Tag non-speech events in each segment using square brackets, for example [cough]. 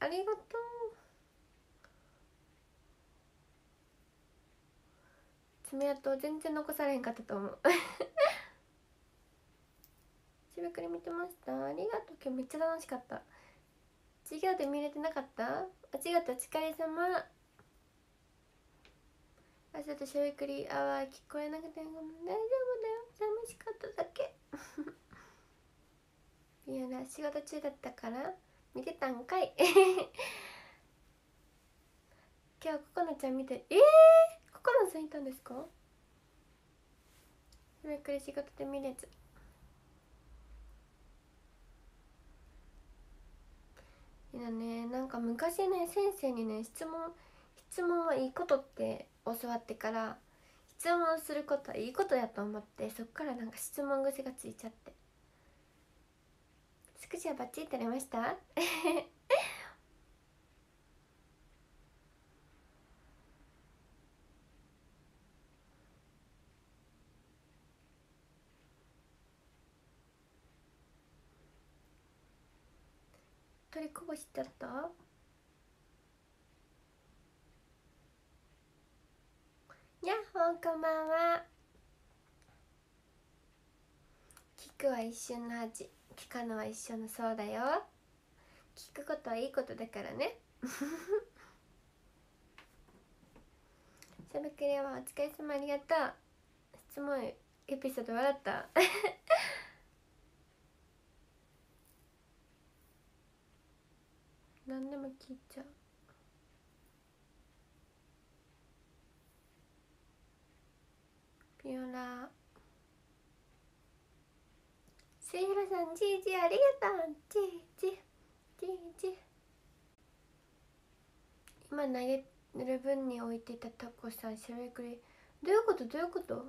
ありがとう。爪痕全然残されへんかったと思う。[laughs] しべくり見てました。ありがとう。今日めっちゃ楽しかった。授業で見れてなかった？あ違った。お疲れ様。あちょっとしゃべくりあわ聞こえなくてごめん。大丈夫だよ。寂しかっただけ。[laughs] いやな仕事中だったから。見てたんかい。[laughs] 今日ここなちゃん見てえー、ここなさんいたんですか？しゃべくり仕事で見れず。いやねなんか昔ね先生にね質問質問はいいことって教わってから質問することはいいことやと思ってそっからなんか質問癖がついちゃって。スクショバッチリ撮れました？[laughs] 取りこぼしちゃった？やっほーこんばんは。聞くは一瞬の恥聞かぬは一緒のそうだよ。聞くことはいいことだからね。[laughs] しゃべくりはお疲れ様ありがとう。質問エピソード笑った。[laughs] 何でも聞いちゃう。ピオラせいろさんじいじありがとう。じいじじいじ今投げる分に置いていたタコさんしゃべくりどういうこと？どういうこと？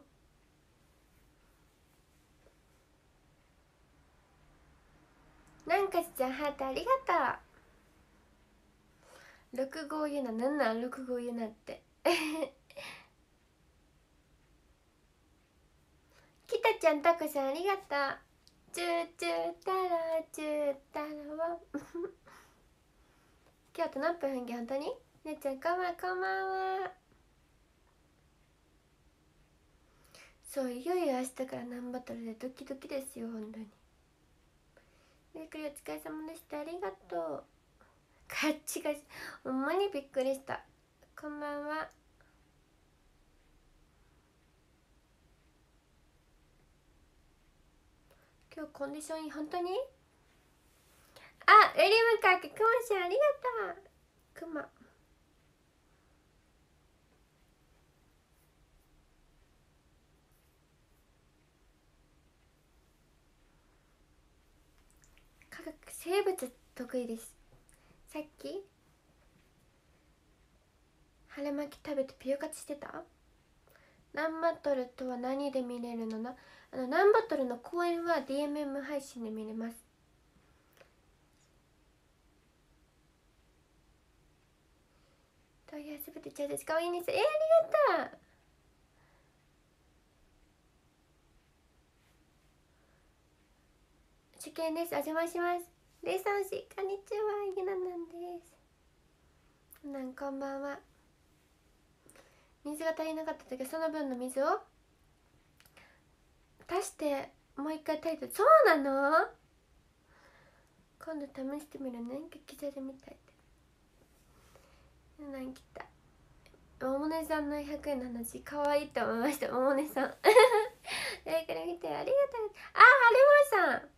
なんかしちゃんハートありがとう。六号言うななんなん六号言うなって。[laughs] きたちゃんたこさんありがとう。チューチュータラチュータラは [laughs] 今日と何分本当に？ねちゃんこんばんこんばんは。そういよいよ明日から何バトルでドキドキですよ本当に。ゆっくりお疲れ様でした。ありがとう。カッチガチ。ほんまにびっくりした。こんばんは。今日コンディションいい本当にあウリムカクくましありがとう。くま科学生物得意です。さっき春巻き食べてピュー活してた？何バトルとは何で見れるのな？あの何バトルの公演は DMM 配信で見れます。問い合わせてちゃうです。かわいいんです。えー、ありがとう。受験です。お邪魔します。レイさんしこんにちは。ゆななんです。なんこんばんは。水が足りなかった時その分の水を足してもう一回タイトル。そうなの？今度試してみる。ね劇場で見たいって。なん来た。おもねさんの100円の話。可愛いと思いました。おもねさん。[laughs] えこれ見てありがとう。あはれもさん。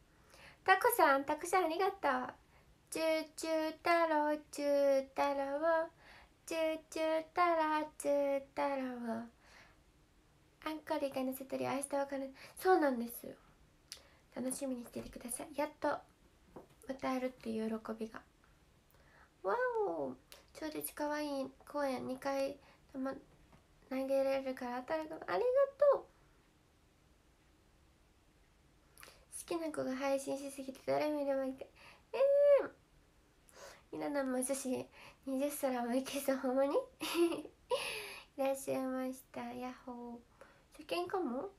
タコさんタコさんありがとう。チューチュー太郎チュー太郎チューチュー太郎チュー太郎アンコール以外のセトで愛してわかるそうなんですよ。楽しみにしててください。やっと歌えるっていう喜びが。わお。超絶かわいい公演2回とも投げれるから当たるかありがとう。好きな子が配信しすぎて誰見ればいいかええー、みななも寿司20皿もいけそう。ほんまに。[laughs] いらっしゃいました。ヤッホー。受験かも。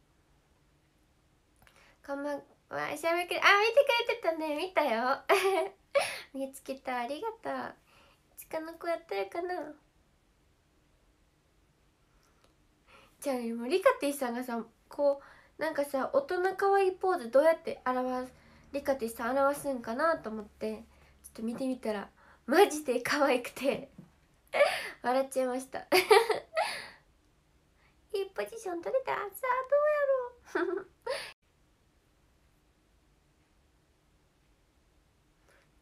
こんばんはしゃべくりあ見てくれてたね。見たよ。[laughs] 見つけた。ありがとう。近の子やってるかな。じゃあもうリカティさんがさこうなんかさ大人可愛いポーズどうやって表すリカティさん表すんかなと思ってちょっと見てみたらマジで可愛くて。[laughs] 笑っちゃいました。いいポジション取れた。さあどうやろう。[laughs]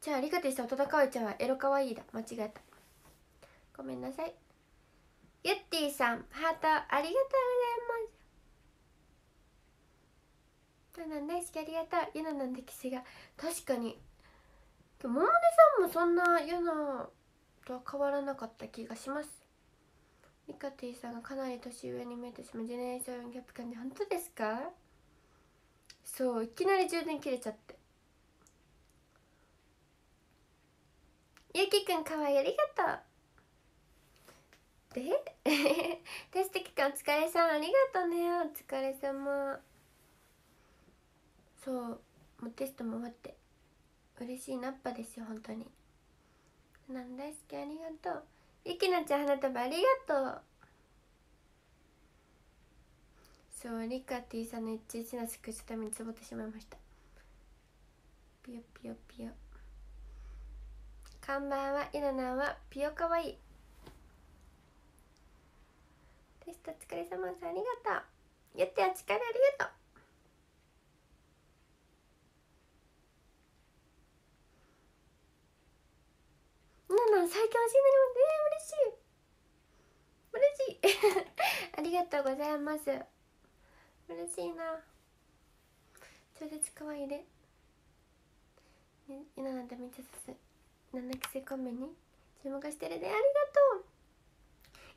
じゃあリカティさん大人可愛いちゃんはエロ可愛いだ。間違えた。ごめんなさい。ゆってぃさんハートありがとうございます。なん大好きありがとう。ユナの歴史が。確かに。桃根さんもそんなユナとは変わらなかった気がします。ミカティさんがかなり年上に見えてしまうジェネレーションギャップ感で本当ですか？そういきなり充電切れちゃって。ゆきくんかわいいありがとう。で？[laughs] テスト期間お疲れさんありがとうね。お疲れ様。そうもうテストも終わって。嬉しいナッパですよ本当に。なん大好きありがとう。ゆきなちゃん花束ありがとう。そうリカティさんの HH のスクショためにつぼってしまいました。ピヨピヨピヨ。こんばんはイナナはピヨかわいい。テストお疲れ様です。ありがとう。言ってお疲れありがとう。なな最強しいなりますえー、嬉しい。嬉しい。[laughs] ありがとうございます。嬉しいな。超絶可愛いでいななんてめっちゃさす七期生コンビに注目してるでありがと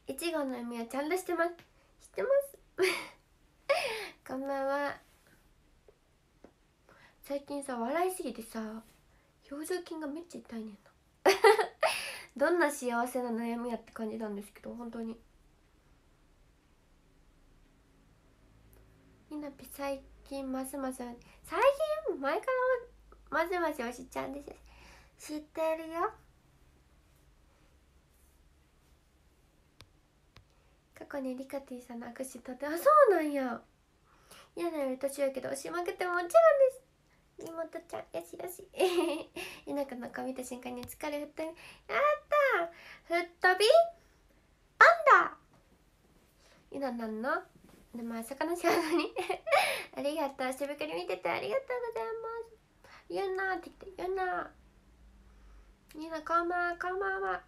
ういちごの意味はちゃんとしてます知ってますこんばんは最近さ笑いすぎてさ表情筋がめっちゃ痛いねんどんな幸せな悩みやって感じなんですけど本当に。みんな最近ますます最近前からまずまずおしちゃんです知ってるよ。過去にリカティさんの握手取ってあそうなんや嫌なより年上けど押し負けてももちろんです。妹ちゃんよしよし。田舎の顔見た瞬間に疲れ吹っ飛びやった吹っ飛びパンダ今ななんの？でもあ魚しゃのにありがとう。しぶくり見ててありがとうございます。ゆなって言って。ゆなゆなこんばんは。こんばんは。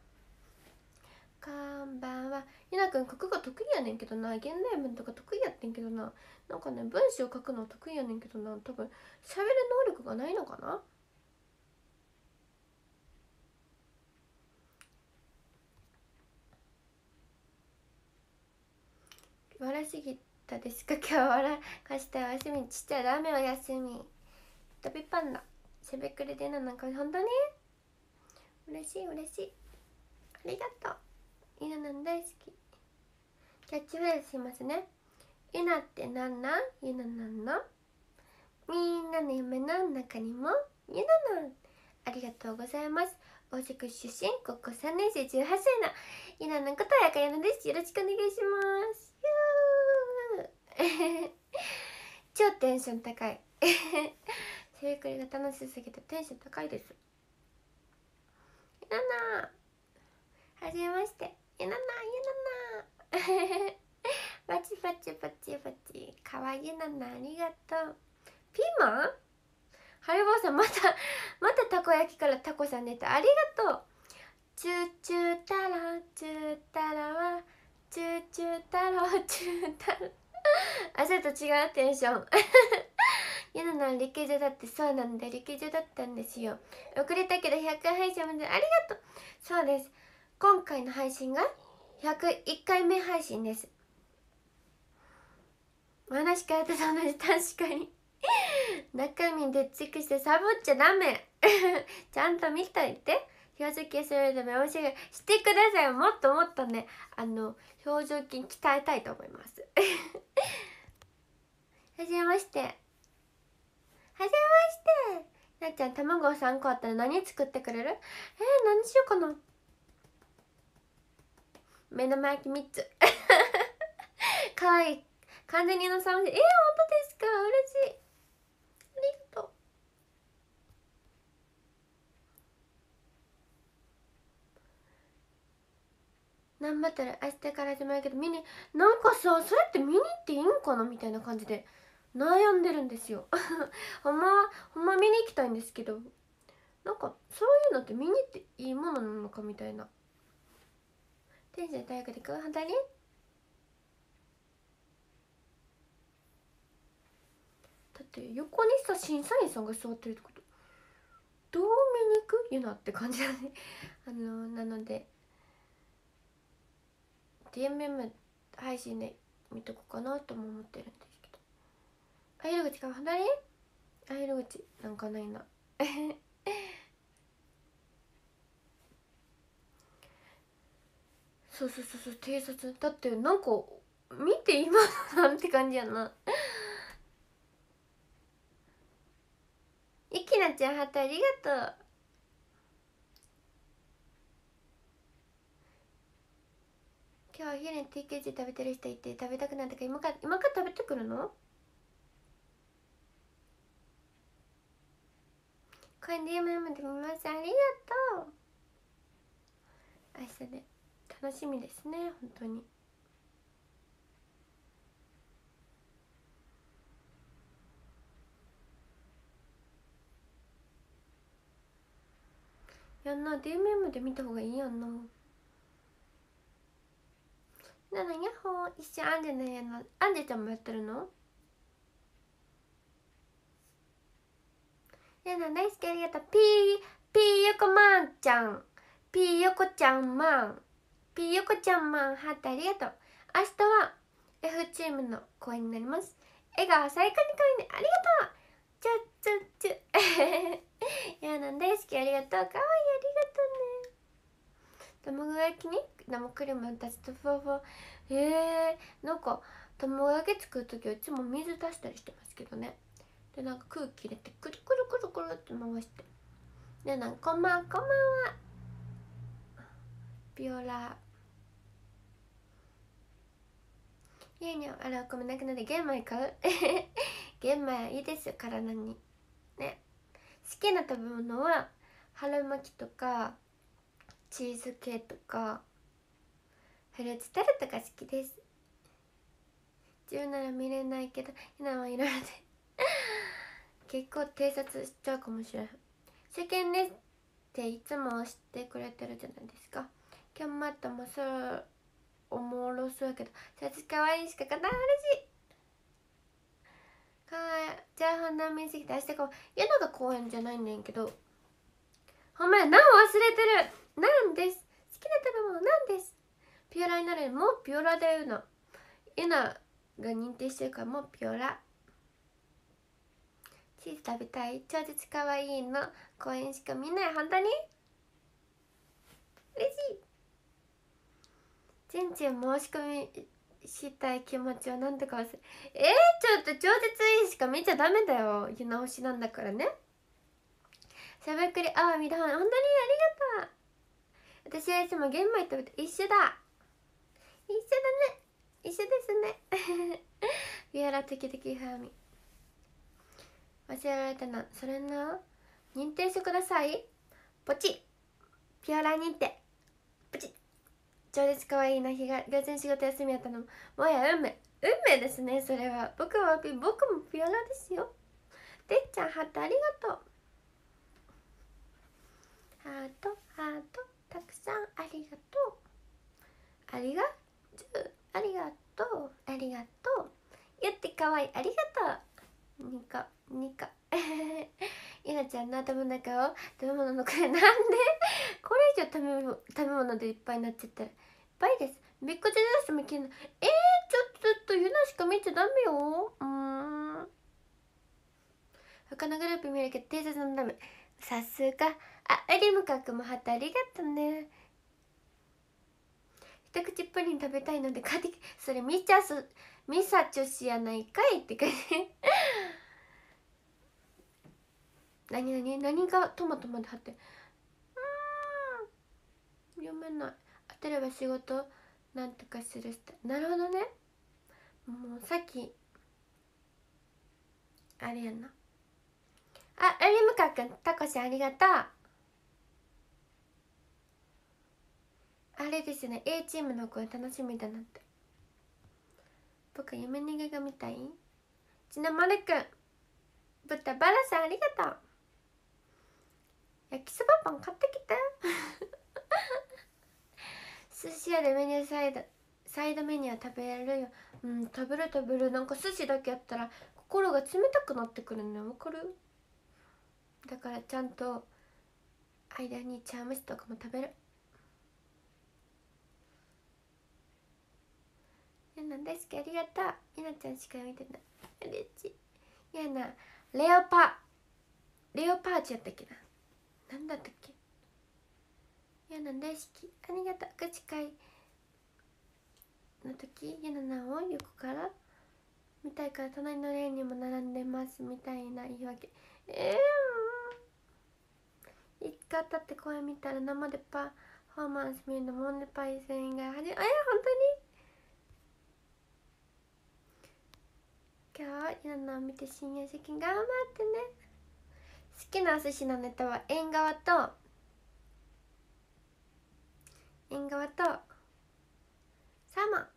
こんばんは。ゆなくん書くが得意やねんけどな。現代文とか得意やってんけどな。なんかね文章書くの得意やねんけどな。多分喋る能力がないのかな？笑いすぎたですか？今日笑かしたお休み。ちっちゃいダメお休み。飛びパンダ。しゃべくれでななんか？本当に？嬉しい嬉しい。ありがとう。イナなん大好き。キャッチフレーズしますね。イナってなんな？んユナなんの？みんなの夢の中にも？ユナなんありがとうございます。大阪出身。高校3年生18歳の。ユナのことやかやなです。よろしくお願いします。[laughs] 超テンション高い。それくりが楽しすぎてテンション高いです。ユナナはじめまして。やななやななバチバチバチバチ。かわいいななありがとう。ピーマン？ハリボーさんまたまたたこ焼きからタコさん出た。ありがとう。チューチュータラチュータラはチューチュータラチュータラ [laughs] 朝と違うテンション。[laughs] やなな陸上だってそうなんだ。陸上だったんですよ。遅れたけど100回配信までありがとう。そうです。今回の配信が101回目配信です。お話変えたと同じ確かに。[laughs] 中身でっちくしてサボっちゃダメ。ちゃんと見といて。表情筋するでも面白いしてください。もっともっとねあの表情筋鍛えたいと思います。[laughs] はじめまして。はじめまして。なっちゃん卵3個あったら何作ってくれる？えー、何しようかな。目玉焼き3つ。[laughs] かわいい。完全にのさんえー、本当ですか？嬉しいありがとう何バトル明日から始まるけど見になんかさそれって見に行っていいんかなみたいな感じで悩んでるんですよ。[laughs] ほんまほんま見に行きたいんですけどなんかそういうのって見に行っていいものなのかみたいな。天性大学で空肌に？だって横にさ審査員さんが座ってるってこと。どう見に行く？ゆなって感じだね。あのなので DMM 配信で見とこうかなとも思ってるんですけど。アイル口か離れアイル口なんかないな。[laughs] そうそうそうそう偵察。だってなんか見て今なんて感じやな。いきなちゃんハートありがとう。今日お昼に TKG 食べてる人いて食べたくなったから今から今から食べてくるの？これ DMM で見ますありがとう。明日で楽しみですね本当に。やんな DMM で見た方がいいやんな。なのヤッホー一緒アンジェのやのアンジェちゃんもやってるの？やな大好きありがとう。ピーピーヨコマンちゃん。ピーヨコちゃんマン。ピーヨコちゃんマンハートありがとう。明日は F チームの公演になります。笑顔最高に可愛いねありがとう。チュッチュッチュ。[laughs] やな大好きありがとう。かわいいありがとうね。卵焼きに？生クリーム足してふわふわへえんか卵焼き作る時はいつも水足したりしてますけどね。でなんか空気入れてくるくるくるくるって回して。でなんかこんばんこんばんは。ビオラ。いやいやあらごめんなくなって玄米買う？[laughs] 玄米いいですよ体に。ね。好きな食べ物は春巻きとかチーズ系とか。フルーツタルトが好きです。10なら見れないけど今はいろいろで。結構偵察しちゃうかもしれない世間ねっていつも知ってくれてるじゃないですか。今日もまたもそうおもろそうやけどシャツかわいいしか勝た嬉しい。かわいい。じゃあほんな見せて明日こう夜中公園じゃないねんけど。ほんまや何忘れてる。なんです。好きな食べ物なんです。ピュオラになる。もうピュオラだよな。ユナが認定してるからもうピュオラ。チーズ食べたい。超絶かわいいの。公園しか見ない。本当に？嬉しい。全然申し込みしたい気持ちはなんとか忘れ。えー、ちょっと超絶いいしか見ちゃダメだよ。湯直しなんだからね。しゃべくりあわみだ本当にありがとう。私はいつも玄米食べて一緒だ。一緒だね。一緒ですね。ビオラ時々ファミ。忘れられたなそれな認定してください。ポチピオラ認定。ポチ超絶可愛いな日が偶然仕事休みやったの。ももや運命。運命ですねそれは。僕は僕もピオラですよ。てっちゃんハートありがとう。ハートハート。たくさんありがとう。ありがとう。ありがとう。ありがとう。言ってかわい。いありがとう。ニカニカい [laughs] なちゃんの頭の中を食べ物のこれなんで。これ以上食べ食べ物でいっぱいになっちゃったらいっぱいです。ビッグジェラスもけんのえー、ちょっとちょっとユナしか見ちゃダメよ。うん。他のグループ見るけど偵察のダメ。さすが。あリムカ君もハットありがとうね。一口プリン食べたいので買ってそれミチャスミサチョシやないかいって感じ何何何がトマトまで貼ってうん読めない当てれば仕事なんとかする人なるほどねもうさっきあれやなあリムカ君タコシありがとうあれですね。A チームの声楽しみだなって。僕夢逃げが見たい？ちなまるくん豚バラさんありがとう。焼きそばパン買ってきて。[laughs] 寿司屋でメニューサイドサイドメニューは食べれるよ。うん食べる食べる。なんか寿司だけやったら心が冷たくなってくるねわかる？だからちゃんと間に茶蒸しとかも食べる。やな大好きありがとうゆなちゃんしか見てない。嬉しい。やな。レオパレオパーチやったっけな。なんだったっけ。やな大好き。ありがとう。口会の時。やななを横から。見たいから隣のレーンにも並んでます。みたいな言い訳。ええー、いつか経って声見たら生でパフォーマンス見るのモンネパイセン以外はじえ本当に？今日いろんなを見て深夜席頑張ってね。好きなお寿司のネタは縁側と縁側とサーモン。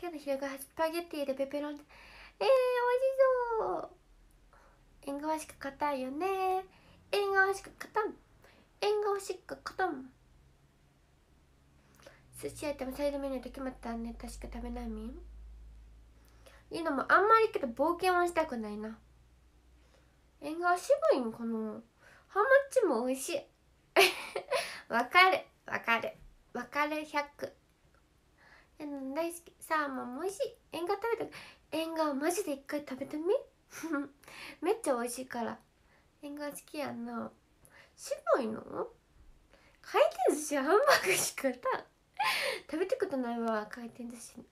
今日の昼がスパゲッティでペペロンえー、美味しそう。縁側しか硬いよね。縁側しか硬ん。縁側しか硬ん。寿司屋行ってもサイドメニューで決まったネタしか食べないみん。いいのもあんまりけど冒険はしたくないな。縁側渋いんかな。ハマッチも美味しい。[laughs] わかる。わかる。わかる。100大好き。サーモンも美味しい。縁側食べて縁側マジで一回食べてみ？[laughs] めっちゃ美味しいから。縁側好きやんな渋いの？回転寿司ハンバーグしかた [laughs] 食べたことないわ回転寿司。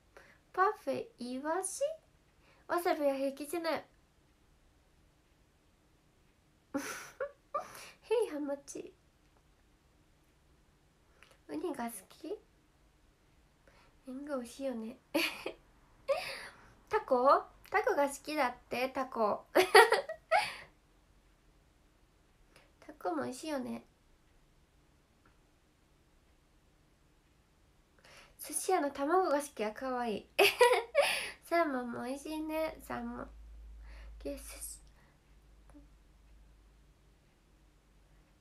パフェイワシ？わさびは平気じゃない。[laughs] へいハマチ。ウニが好き？縁が美味しいよね。[laughs] タコ？タコが好きだってタコ。タコも美味しいよね。寿司屋の卵が好きやかわい。い [laughs] サーモンも美味しいね。サーモン。ゲス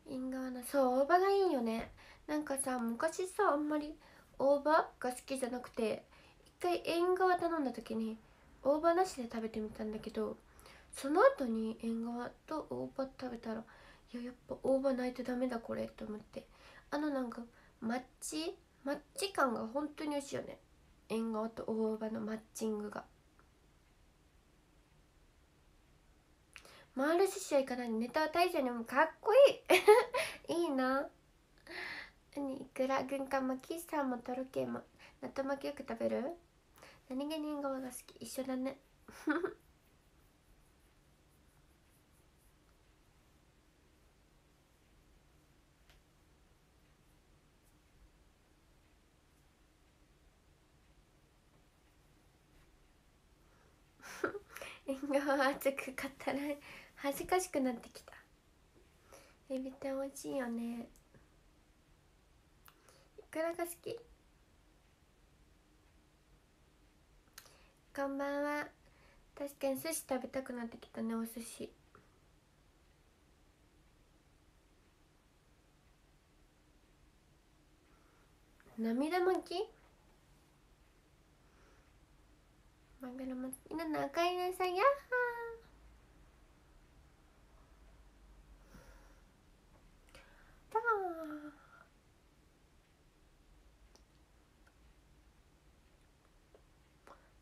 縁側の。そう大葉がいいよね。なんかさ昔さあんまり大葉が好きじゃなくて一回縁側頼んだ時に大葉なしで食べてみたんだけどその後に縁側と大葉食べたらいややっぱ大葉ないとダメだこれと思って。あのなんかマッチマッチ感が本当に美味しいよね。縁側と大葉のマッチングが。回る寿司はいかないネタは大将にもかっこいい。[laughs] いいな。ウニいくら軍艦巻きサーモンとろけも。納豆巻きよく食べる？何気に縁側が好き？一緒だね。[laughs] 縁側熱く買ったら恥ずかしくなってきた。エビ天美味しいよね。いくらが好き？こんばんは。確かに寿司食べたくなってきたねお寿司。涙巻き？マグロ巻きなの赤いなさ。やっはー。パー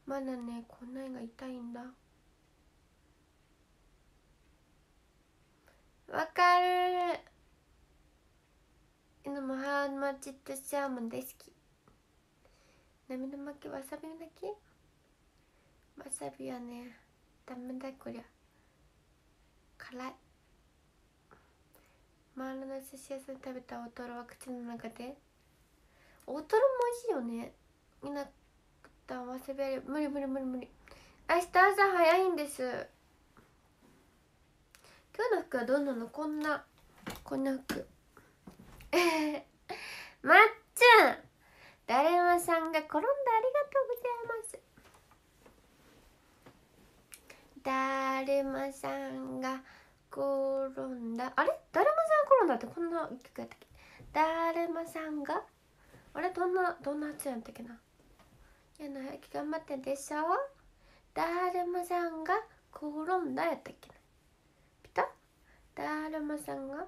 まだねこんな絵が痛いんだ。わかる。でもハーマチットシャーモン大好き。涙巻きわさび巻き？わさびはねダメだこりゃ辛いマールの寿司屋さんで食べた大トロは口の中で大トロも美味しいよねみんなだわせびあり無理無理無理無理明日朝早いんです今日の服はどんなのこんなこんな服まっちゃんだるまさんが転んだありがとうございますだるまさんが転んだ。あれ？だるまさん転んだってこんな曲やったっけ？だるまさんが？あれ？どんなどんなやつやったっけな？やな早き頑張ってでしょ？だるまさんが転んだやったっけな？ピタ？だるまさんが？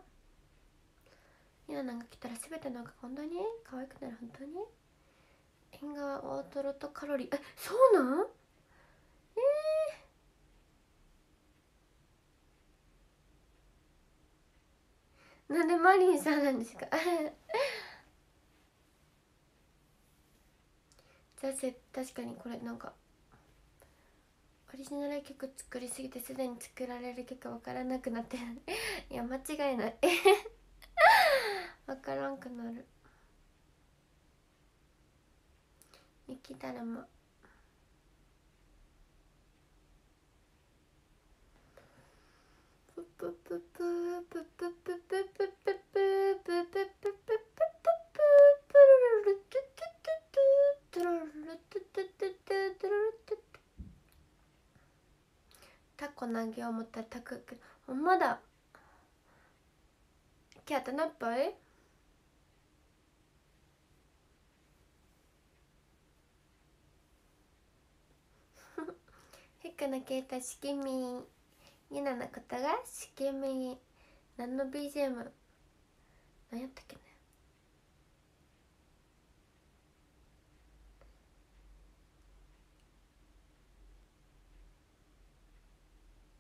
ひななんか来たら全てのが本当に可愛くなる本当に？縁側大トロとカロリー。えそうなん？えー、なんでマリンさんなんですか？[laughs] 確かにこれなんかオリジナル曲作りすぎてすでに作られる曲わからなくなってる。[laughs] いや間違いない。[laughs] わからんくなる。雪だるまププププププププププププププタコ投げを持ったらタコほんまだキャ [laughs] ットナップイ服の携帯しきみニナのことがしきみ何の BGM 何やったっけね。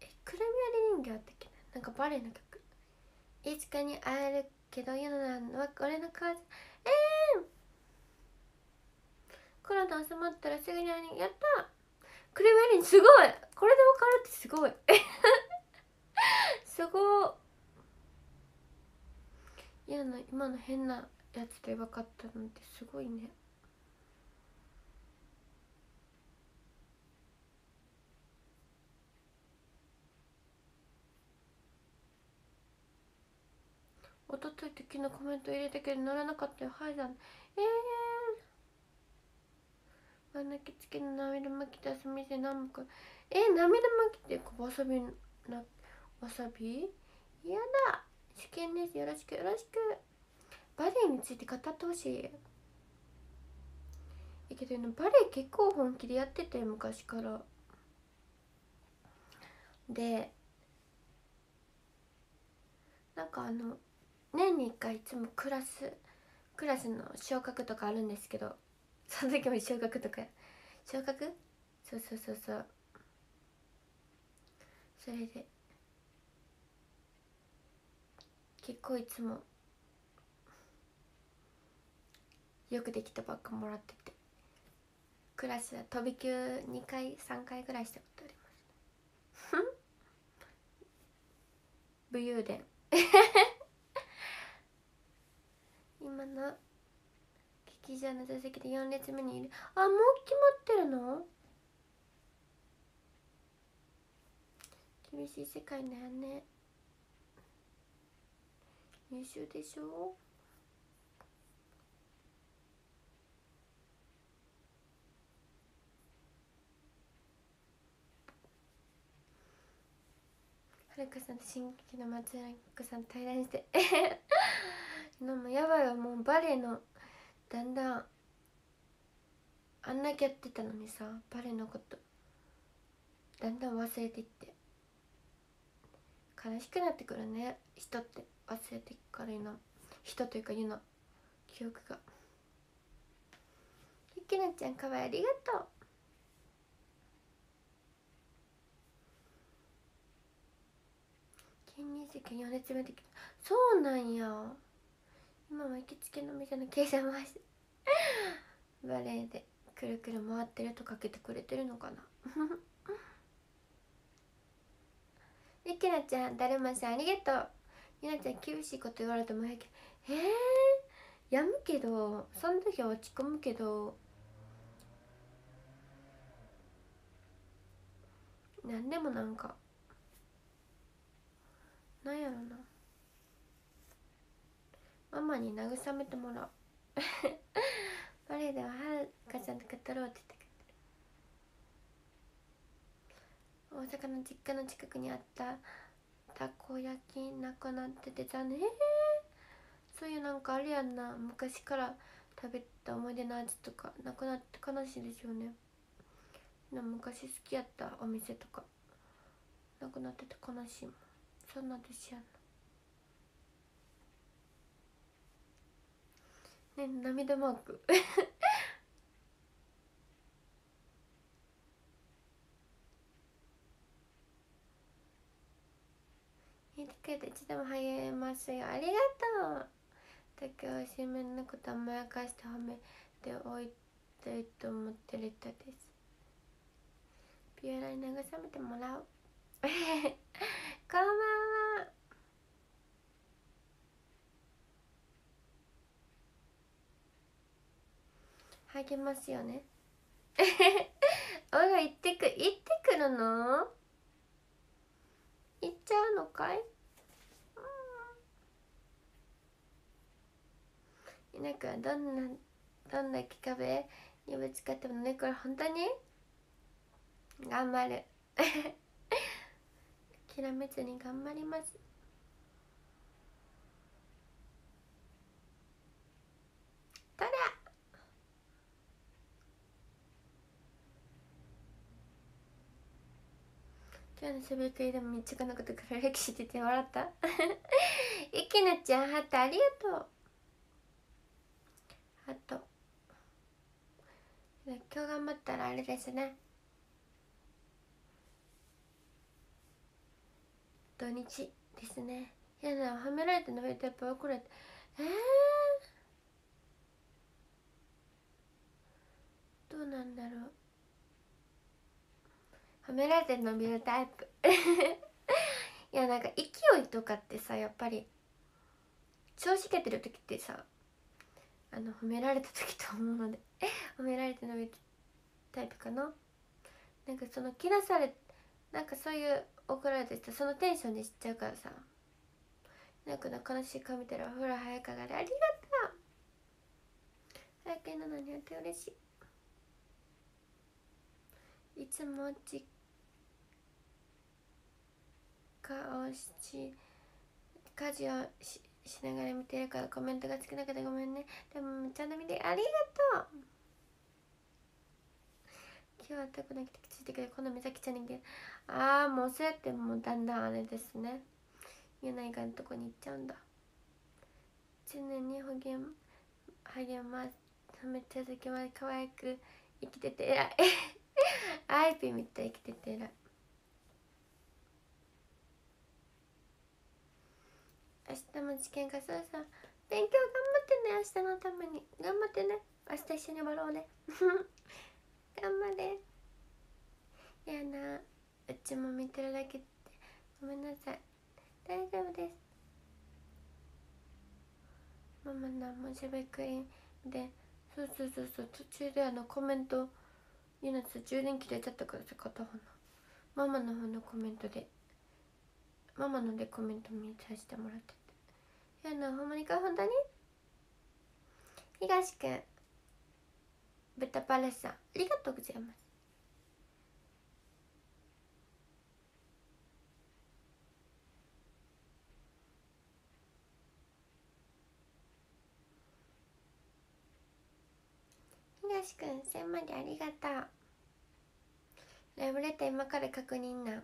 えくるみ割り人形あったっけね。なんかバレエの曲。いつかに会えるけど世の中は俺の顔ええー、コロナ収まったらすぐに会いにやったクレメリンすごい。これでわかるってすごい。[laughs] すごい。やな今の変なやつで分かったなんてすごいね。おとといって昨日コメント入れたけど乗らなかったよ。はいだええー、あ泣きつけの涙巻き出す店何もか。え、涙巻きってわさびなわさび？やだ。試験です。よろしくよろしく。バレエについて語ってほしい。いけどバレエ結構本気でやってて昔から。でなんかあの年に1回いつもクラスクラスの昇格とかあるんですけど。その時も昇格とか昇格そうそうそうそう。それで。結構いつも。よくできたばっかもらってて。クラスは飛び級2回3回ぐらいしたことあります。武勇伝。今 [laughs] の劇場の座席で4列目にいる。あもう決まってるの？厳しい世界だよね。優秀でしょ？はるかさんと新劇の松浦さん対談して。今もやばいわもうバレエのだんだんあんだけやってたのにさバレのこと。だんだん忘れていって。悲しくなってくるね。人って。忘れていくからいいな人というか言うの。記憶が。ゆきなちゃんかわいい。ありがとう。県民席4列目でそうなんや。今は行きつけの店の計算回しバレエでくるくる回ってるとかけてくれてるのかな？[laughs] ゆきなちゃんだるまさんありがとう。ゆなちゃん厳しいこと言われても平気。えー、やむけどその時は落ち込むけど。なんでもなんか。なんやろな。ママに慰めてもらう。バレエでははるかちゃんと語ろうって言って大阪の実家の近くにあったたこ焼きなくなってて残念。え、そういうなんかあれやんな。昔から食べた思い出の味とかなくなって悲しいですよね。昔好きやったお店とかなくなってて悲しいもん。そんなですやんね涙マーク。[laughs] 聞いてくれていつでも励めますよありがとう。だけは新面のこと甘やかして褒めておいたいと思ってる人です。ピュアラに慰めてもらう。[laughs] こんばんは。励ますよね。おら行ってく行ってくるの？行っちゃうのかい？なんかどんなどんな壁にぶつかってもねこれ本当に？頑張る [laughs] 諦めずに頑張りますとりゃ今日のしゃべりでもめっちゃこのことから歴史出て笑った。ゆきなちゃんハートありがとう。ハート。今日頑張ったらあれですね。土日ですね。いやなはめられて伸びてやっぱ怒られて。えー、どうなんだろう。はめられて伸びるタイプ。[laughs] いやなんか勢いとかってさやっぱり調子けてる時ってさあの褒められた時と思うので。[laughs] 褒められて伸びるタイプかな。なんかその切らされなんかそういう怒られてさそのテンションで知っちゃうからさ。なんか悲しい顔見たらお風呂早かがでありがとう。早くなのに会って嬉しい。いつも実家をし家事をししながら見てるからコメントが少なくてごめんね。でもめっちゃ見てありがとう。今日はタコなきてついてくる今度めちゃくちゃ人間ああもうそうやってもうだんだんあれですね。言えないがのとこに行っちゃうんだ。常に励励ますめちゃ続きまで可愛く生きてて偉い [laughs] アイピーみたい生きてて偉い。明日も試験がそうそう。勉強頑張ってね明日のために。頑張ってね。明日一緒に笑おうね。[laughs] 頑張れ。やなうちも見てるだけって。ごめんなさい。大丈夫です。ママのもしゃべくりでそうそうそうそう途中であのコメントゆなつ充電切れちゃったからさ片方の。ママの方のコメントでママのでコメント見させてもらっててやなほんまにかほんとに？東くん豚バラさんありがとうございます。東くん千までありがとう。ラブレター今から確認な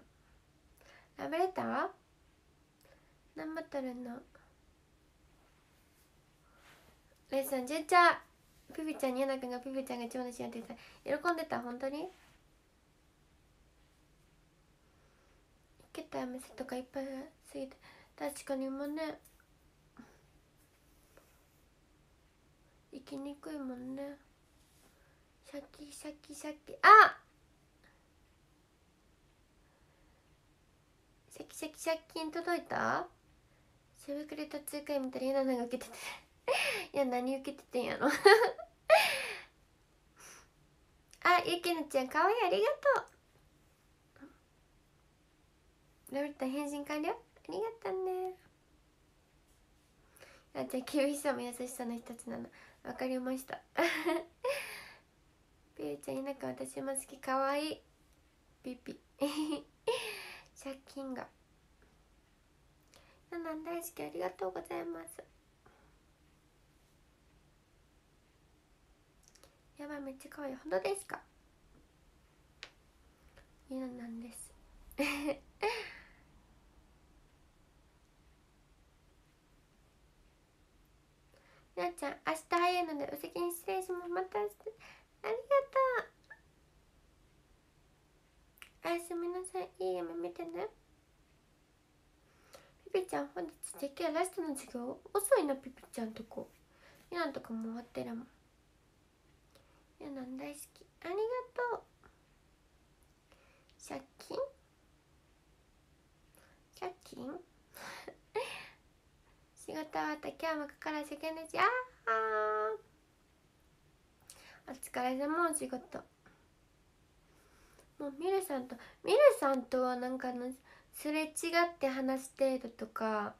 ラブレター何ボトルの？レッスン順調ピピちゃんにやなくんがピピちゃんが一番の幸せって喜んでた？本当に？行けたお店とかいっぱいすぎて。確かにもね。行きにくいもんね。シャキシャキシャキ。あ！シャキシャキ借金届いた？しゃべくりと通会見たらゆななが受けてて。[laughs] いや何受けててんやろ。[laughs] あゆきのちゃんかわいいありがとう。ロリタ返信完了？ありがとうね。あじゃあ厳しさも優しさの一つなの。わかりました。[laughs] ピーちゃん田舎私も好きかわいい。ピピ。借金が。ナナン大好きありがとうございます。やばいめっちゃ可愛い。本当ですか？いいのなんです。[laughs] なちゃん明日早いのでお席に失礼します。また明日。ありがとう。おやすみなさいいい夢見てね。ピピちゃん本日実況ラストの授業。遅いなピピちゃんとこ。ゆなとかも終わってるもん。ゆなん大好き。ありがとう。借金？借金？[laughs] 仕事終わった。今日もここから世間ですああお疲れ様お仕事。もうミルさんとミルさんとはなんかのすれ違って話す程度とか。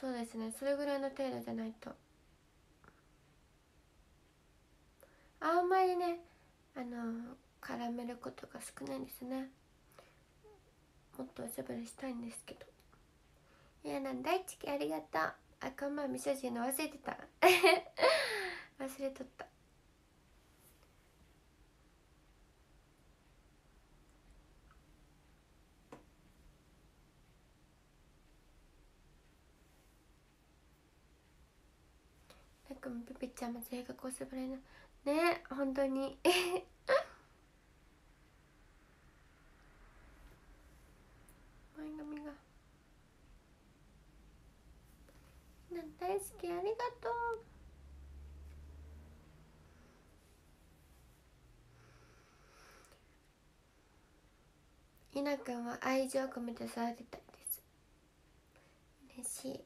そうですねそれぐらいの程度じゃないと。あんまりねあの絡めることが少ないんですね。もっとおしゃべりしたいんですけど。いやなん大好きありがとう。あこんばんみそ汁の忘れてた。[laughs] 忘れとった。なんかもピピちゃんも性格おしゃべりな。ね本当に。[laughs] 前髪が。な大好きありがとう。ひなくんは愛情込めて育てたいです。嬉しい。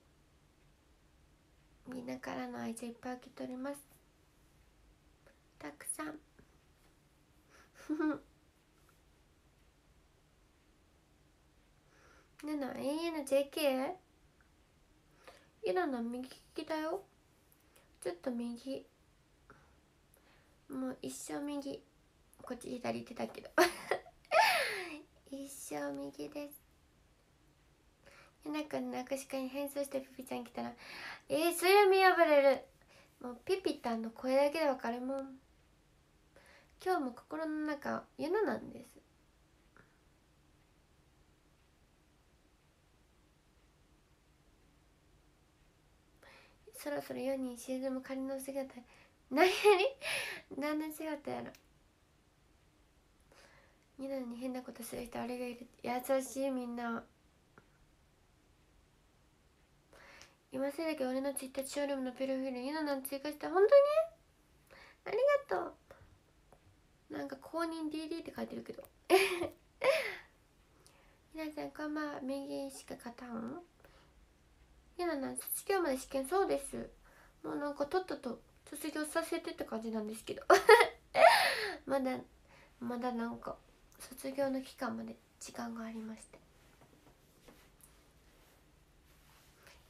みんなからの愛情いっぱい受け取ります。たくさん。[laughs] ねな ANJK? イラの右利きだよ。ちょっと右。もう一生右。こっち左手だけど。[laughs] 一生右です。ゆなくんの握手会に変装してピピちゃん来たら。えー、それ見破れる。もうピピタンの声だけでわかるもん。今日も心の中ゆななんです。そろそろ世に沈む仮の姿何やり？[laughs] 何の姿やろ？みんなに変なことする人あれがいる。優しいみんな。今せいだけ俺のツイッターショールームのプロフィールにのなん追加した本当に？ありがとう。なんか公認 DD って書いてるけど。[laughs] 皆さんこんばんは右しか勝たん？いやな卒業まで試験そうです。もうなんかとっとと卒業させてって感じなんですけど。[laughs] まだまだなんか卒業の期間まで時間がありまして。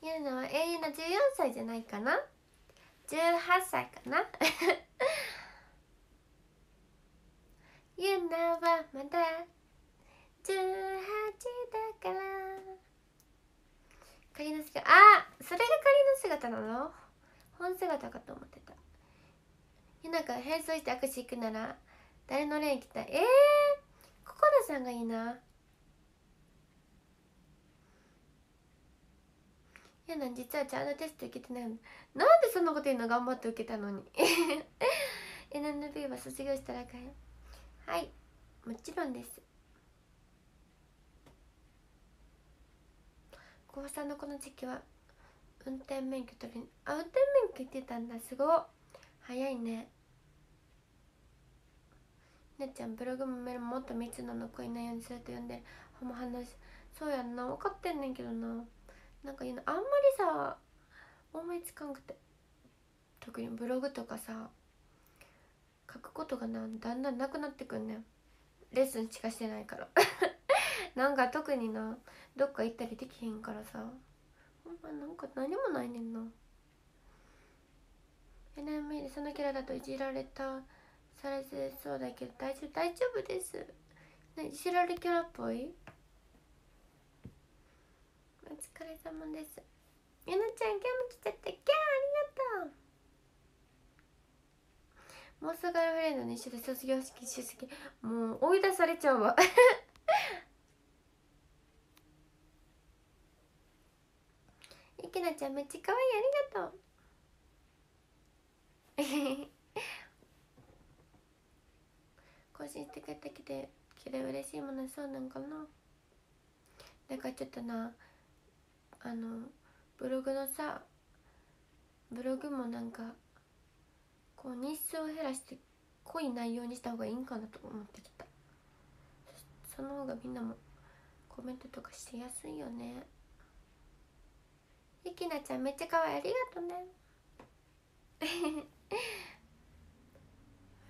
ゆうなは永遠の14歳じゃないかな？18歳かな？ゆうなはまだ18だから。仮の姿。あそれが仮の姿なの？本姿かと思ってた。ゆなが変装して握手行くなら誰の連行きたい？えー、ココナさんがいいな。やな実はチャートテスト受けてないの。なんでそんなこと言うの？頑張って受けたのに。NNB は卒業したらかよはい。もちろんです。高3のこの時期は運転免許取りあ運転免許行ってたんだ。すご早いね。なっちゃんブログもメールももっと密度の濃い内容にすると読んでほんま話そうやんな。分かってんねんけどな。なんか言うのあんまりさ思いつかんくて。特にブログとかさ書くことがなだんだんなくなってくんねん。レッスンしかしてないから。[laughs] なんか特にな。どっか行ったりできへんからさ。ほんまなんか何もないねんな。NME でそのキャラだといじられたされてそうだけど大丈夫大丈夫です。ねいじられキャラっぽい？お疲れ様です。ゆなちゃん今日も来ちゃった。キャーありがとう。もうすぐガールフレンドに一緒で卒業式出席もう追い出されちゃうわ。ゆきなちゃんめっちゃ可愛いありがとう。[laughs] 更新してくれたきできれ嬉しいものそうなんかな。だかちょっとなあのブログのさブログもなんかこう日数を減らして濃い内容にした方がいいんかなと思ってきた。その方がみんなもコメントとかしやすいよね。ゆきなちゃんめっちゃ可愛い。ありがとうね。[laughs]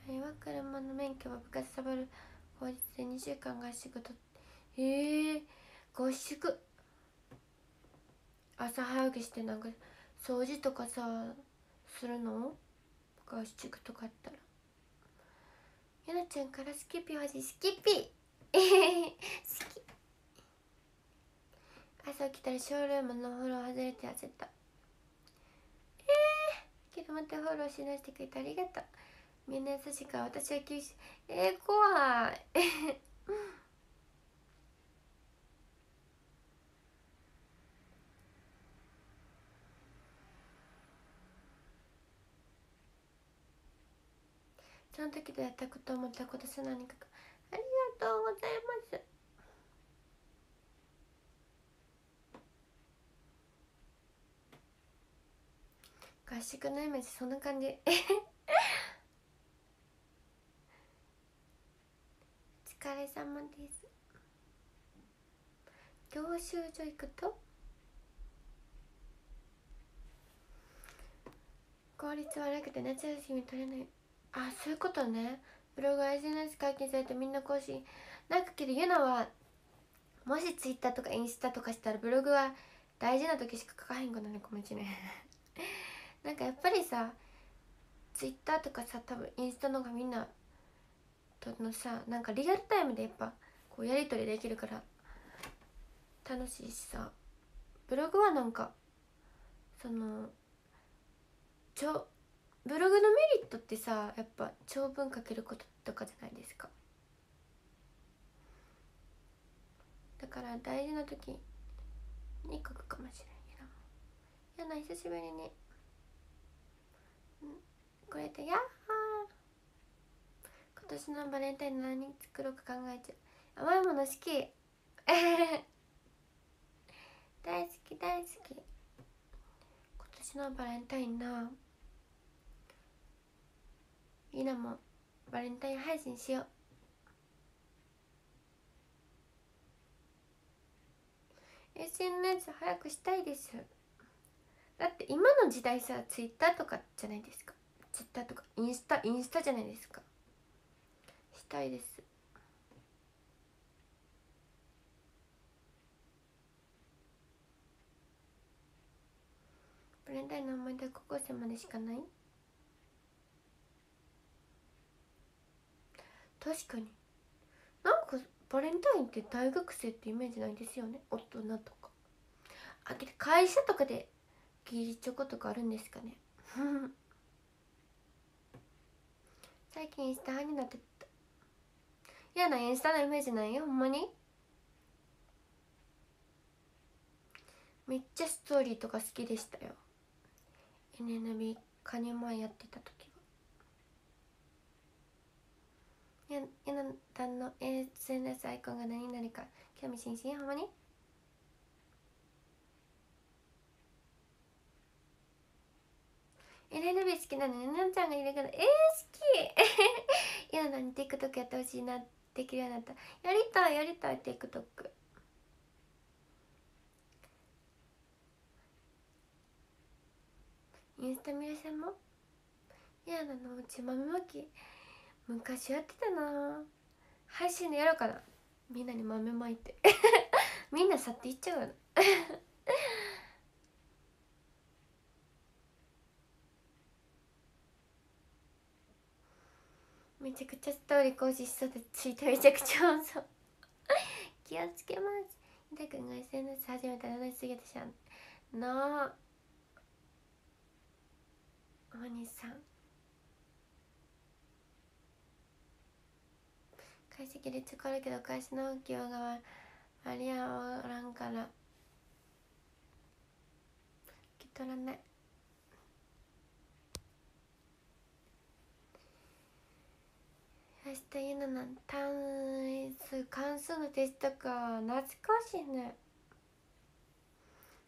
あれは車の免許は部活サボる法律で2週間合宿とええー、合宿。朝早起きしてなんか掃除とかさするの？合宿とかあったら。ゆなちゃんからスキピ欲しいスキッピえ好き。朝起きたらショールームのフォロー外れて焦った。えー、けどまたフォローし直してくれてありがとう。みんな優しいから私は九州えー、怖い。その時でやったこと思ったことす何かありがとうございます。合宿のイメージそんな感じ。[laughs] お疲れ様です。教習所行くと？効率悪くて夏休み取れない。あそういうことね。ブログ SNS 解禁されてみんな更新。なんかけどユナはもしツイッターとかインスタとかしたらブログは大事な時しか書かへんくなるかもしれんなんかやっぱりさツイッターとかさ多分インスタの方がみんなとのさなんかリアルタイムでやっぱこうやり取りできるから楽しいしさ。ブログはなんかそのちょブログのメリットってさやっぱ長文書けることとかじゃないですか。だから大事な時に書くかもしれんけど。やな久しぶりに。これでやっほー。今年のバレンタイン何作ろうか考えちゃう甘いもの好き。[laughs] 大好き大好き。今年のバレンタインなみんなもバレンタイン配信しよう。SNS 早くしたいです。だって今の時代さツイッターとかじゃないですか。ツイッターとかインスタインスタじゃないですか。したいです。バレンタインの思い出は高校生までしかない。確かに。なんかバレンタインって大学生ってイメージないですよね？大人とか。あけど会社とかで義理チョコとかあるんですかね？最近インスタ派になってた。嫌なインスタのイメージないよ？ほんまに？めっちゃストーリーとか好きでしたよ。NNB カニマンやってた時。やなたんの SNS アイコンが何になるか興味津々ほんまに？えライ好きなのやなちゃんがいるからえー、好き！[laughs] やなに TikTok やってほしいなできるようになった。やりたいやりたい TikTok インスタミラさんもやなのうち豆まき。昔やってたな。配信でやろうかな。みんなに豆まいて。[laughs] みんな去っていっちゃうよな。[laughs] めちゃくちゃストーリー更新しそうでツイートめちゃくちゃ多そう気をつけます。ひくんが SNS 始めたら楽しすぎてしゃんなあ。お兄さん。解析率変わるけど会社の起用がありやおらんから。受け取らない。明日言うのなん単数関数のテストか懐かしいね。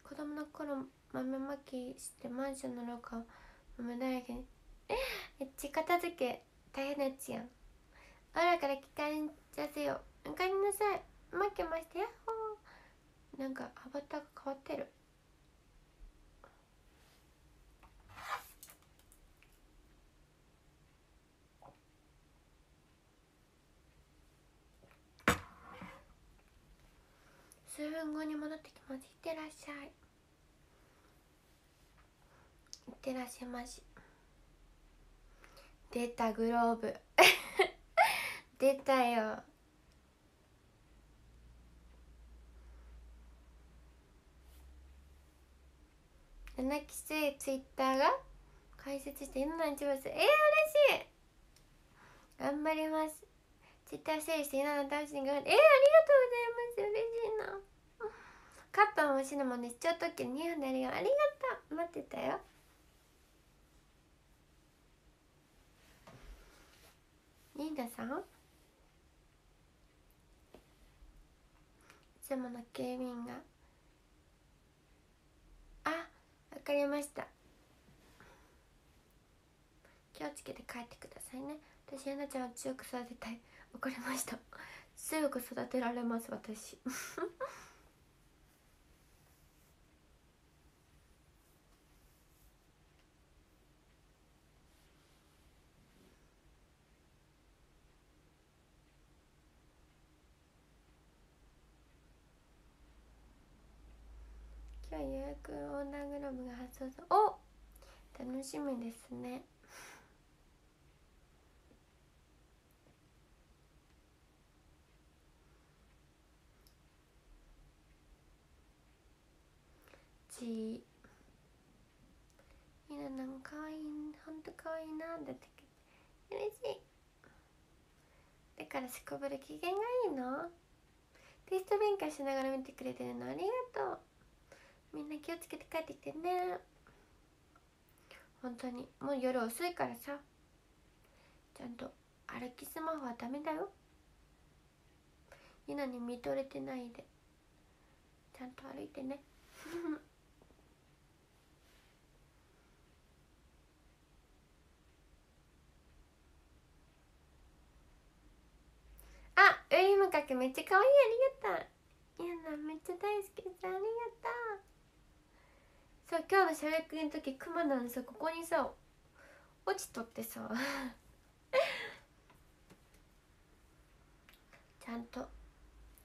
子供の頃豆まきしてマンションの廊下を豆だらけに。めっち片付け。大変なやつやん。おらから聞かんじゃせよおかえりなさい。負けましたよ。なんかアバターが変わってる。数分後に戻ってきます。いってらっしゃい。いってらっしゃいまし。出たグローブ。[laughs] 出たよ七期生ツイッターが解説して今の一番えー、嬉しい頑張りますツイッター整理して今の楽しみがえー、ありがとうございます嬉しいなカッパもシナモンです。ちょっとき2分でありがとう。待ってたよ。リンダさん？つもの警備員が。あわかりました。気をつけて帰ってくださいね。私あなちゃんを強く育てたい。わかりました。強く育てられます私。今日予約オーダーグラブが発送お楽しみですね。ちみんななんかわいいほんとかわいいなだって。嬉しい。だからすこぶる機嫌がいいの。テスト勉強しながら見てくれてるのありがとう。みんな気をつけて帰ってきてね。本当に。もう夜遅いからさ。ちゃんと歩きスマホはダメだよ。ゆなに見とれてないで。ちゃんと歩いてね。[laughs] あウリムカケめっちゃ可愛い。ありがとう。ゆなめっちゃ大好きでありがとう。さ今日の射撃の時クマなんさここにさ落ちとってさ。[laughs] ちゃんと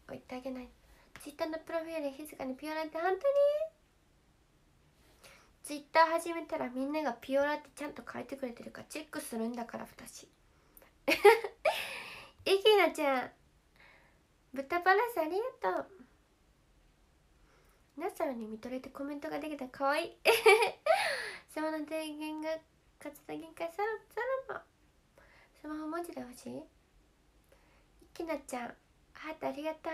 置いてあげない。ツイッターのプロフィールで静かにピオラって本当に？ツイッター始めたらみんながピオラってちゃんと書いてくれてるかチェックするんだから私。いきなちゃん豚バラスありがとう。皆さんに見とれてコメントができたかわいい。[laughs] スマの電源が活動限界さらさらばスマホ文字で欲しい？きなちゃんハートありがとう。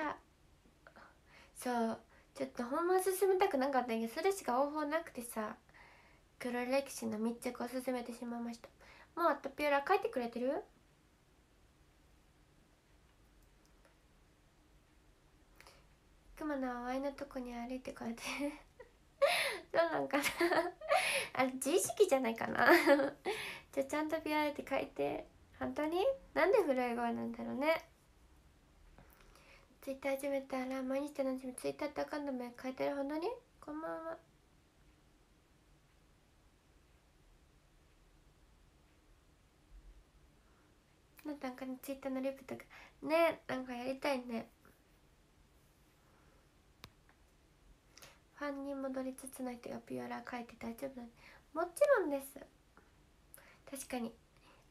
そうちょっとほんま進めたくなかったんやけどそれしか方法なくてさ黒歴史の密着を進めてしまいました。もうタピオラ書いてくれてる？くまの淡いのとこにあるってこうやて [laughs] どうなんかな？[laughs] あれ自意識じゃないかな？[laughs] じゃあちゃんとビアーって書いて本当に？なんで古い声なんだろうね？ツイッター始めたら毎日楽しみ。ツイッターってアカウント名変えてる？本当に？こんばんは。なんかツイッターのリプとか。ねなんかやりたいね。ファンに戻りつつない人がピュアラ書いて大丈夫なもちろんです。確かに。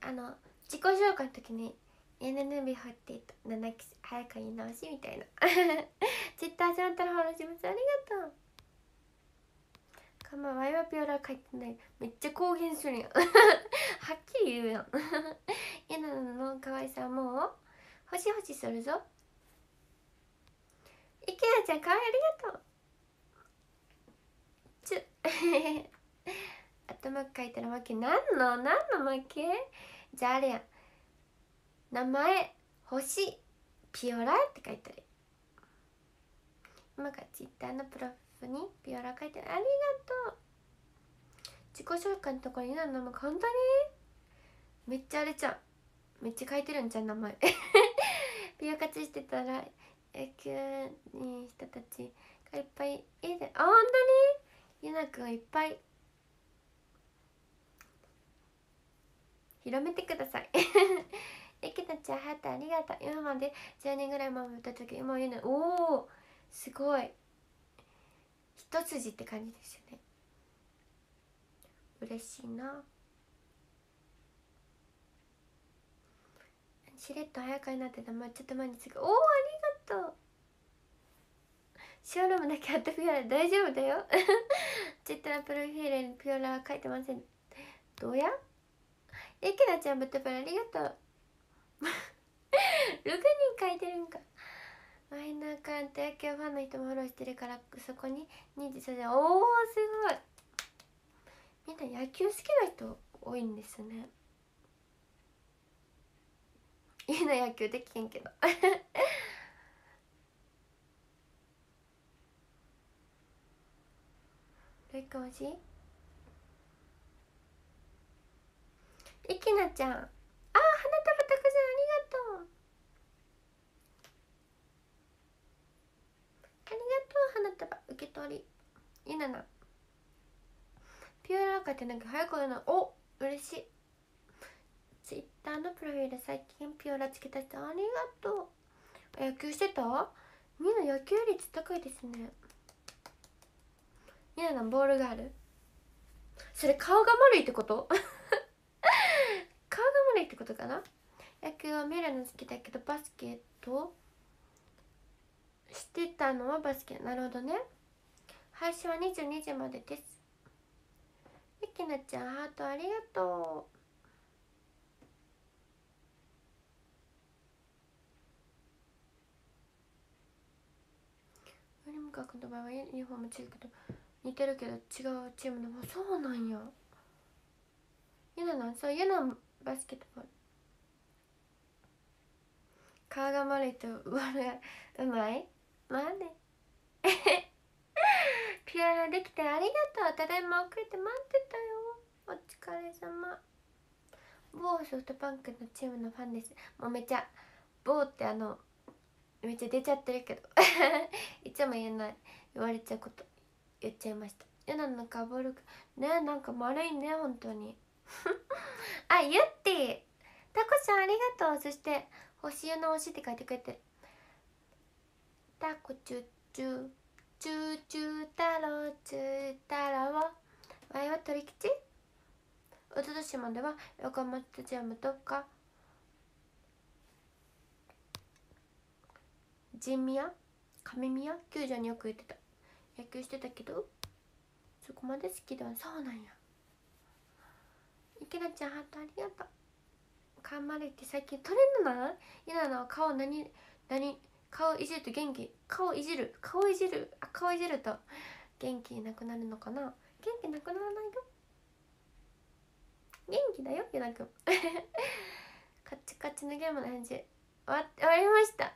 あの自己紹介の時に NNB 入っていた7期早く言い直しみたいな。[laughs] ツイッター始まったらフォローします。ありがとう。かまワイはピュアラ書いてない。めっちゃ公言するやん。[laughs] はっきり言うやん。[laughs] やなの可愛さもう星星するぞ。いけなちゃん可愛い。ありがとう。ちゅ [laughs] 頭書いたら負けなんの？何の負け？じゃああれや。名前星ピオラ？って書いてある。今からツイッターのプロフにピオラ書いてある。ありがとう。自己紹介のところに何の？名前本当に？めっちゃあれちゃん。めっちゃ書いてるんじゃん名前。[laughs] ピオ活してたら野球に人たちがいっぱいいる。あ本当に？ゆなくんいっぱい広めてください。えきなちゃんハートありがとう。今まで10年ぐらい前も歌った時今言うの。おおすごい。一筋って感じですよね。嬉しいな。しれっと早くになってた。まちょっと前にすぐ。おおありがとう。ショールームだけあったピュアラ大丈夫だよ。[laughs] ツイッターのプロフィールにピュアラは書いてません。どうや？えきなちゃんブットプラありがとう。[laughs] 6人書いてるんか。マイナーアカウント野球ファンの人もフォローしてるからそこに認知させおおすごい。みんな野球好きな人多いんですね。いいな野球できへんけど。[laughs] どういかもしい？きなちゃん。あ花束たくさんありがとう。ありがとう花束受け取り。いいなな。ピュアラーカってなんか早く言うの。お嬉しい。ツイッターのプロフィール最近ピュアラつけた人ありがとう。野球してた？みんな野球率高いですね。なボールがある。それ顔が丸いってこと？[laughs] 顔が悪いってことかな？野球は見るの好きだけどバスケット？してたのはバスケ。なるほどね。配信は22時までです。ゆきなちゃんハートありがとう。ウリムカ君の場合はユニフォーム違うけど似てるけど違うチームのそうなんや。ゆなのそうゆなバスケットボール。顔が丸いとボールがうまい？まあね。[laughs] ピアノできてありがとう。ただいま遅れて待ってたよ。お疲れ様。某ソフトバンクのチームのファンです。もうめちゃ某ってあのめっちゃ出ちゃってるけど。[laughs] いつも言えない。言われちゃうこと。言っちゃいました。えなんのかボールねなんか丸いね本当に。[laughs] あゆって。ぃタコちゃんありがとう。そして星湯の推しって書いてくれて。るタコチュッチュチュチュ太郎チュ太郎わいは鳥吉おととしまでは横浜スタジアムとか。神宮上宮？球場によく行ってた。野球してたけどそこまで好きではそうなんや。池田ちゃんハートありがとう。顔丸いって最近トレンドな。ゆなの顔何何顔いじると元気。顔いじる。顔いじる。あ顔いじると元気なくなるのかな。元気なくならないよ。元気だよゆなくんカチカチのゲームの返事。終わ終わりました。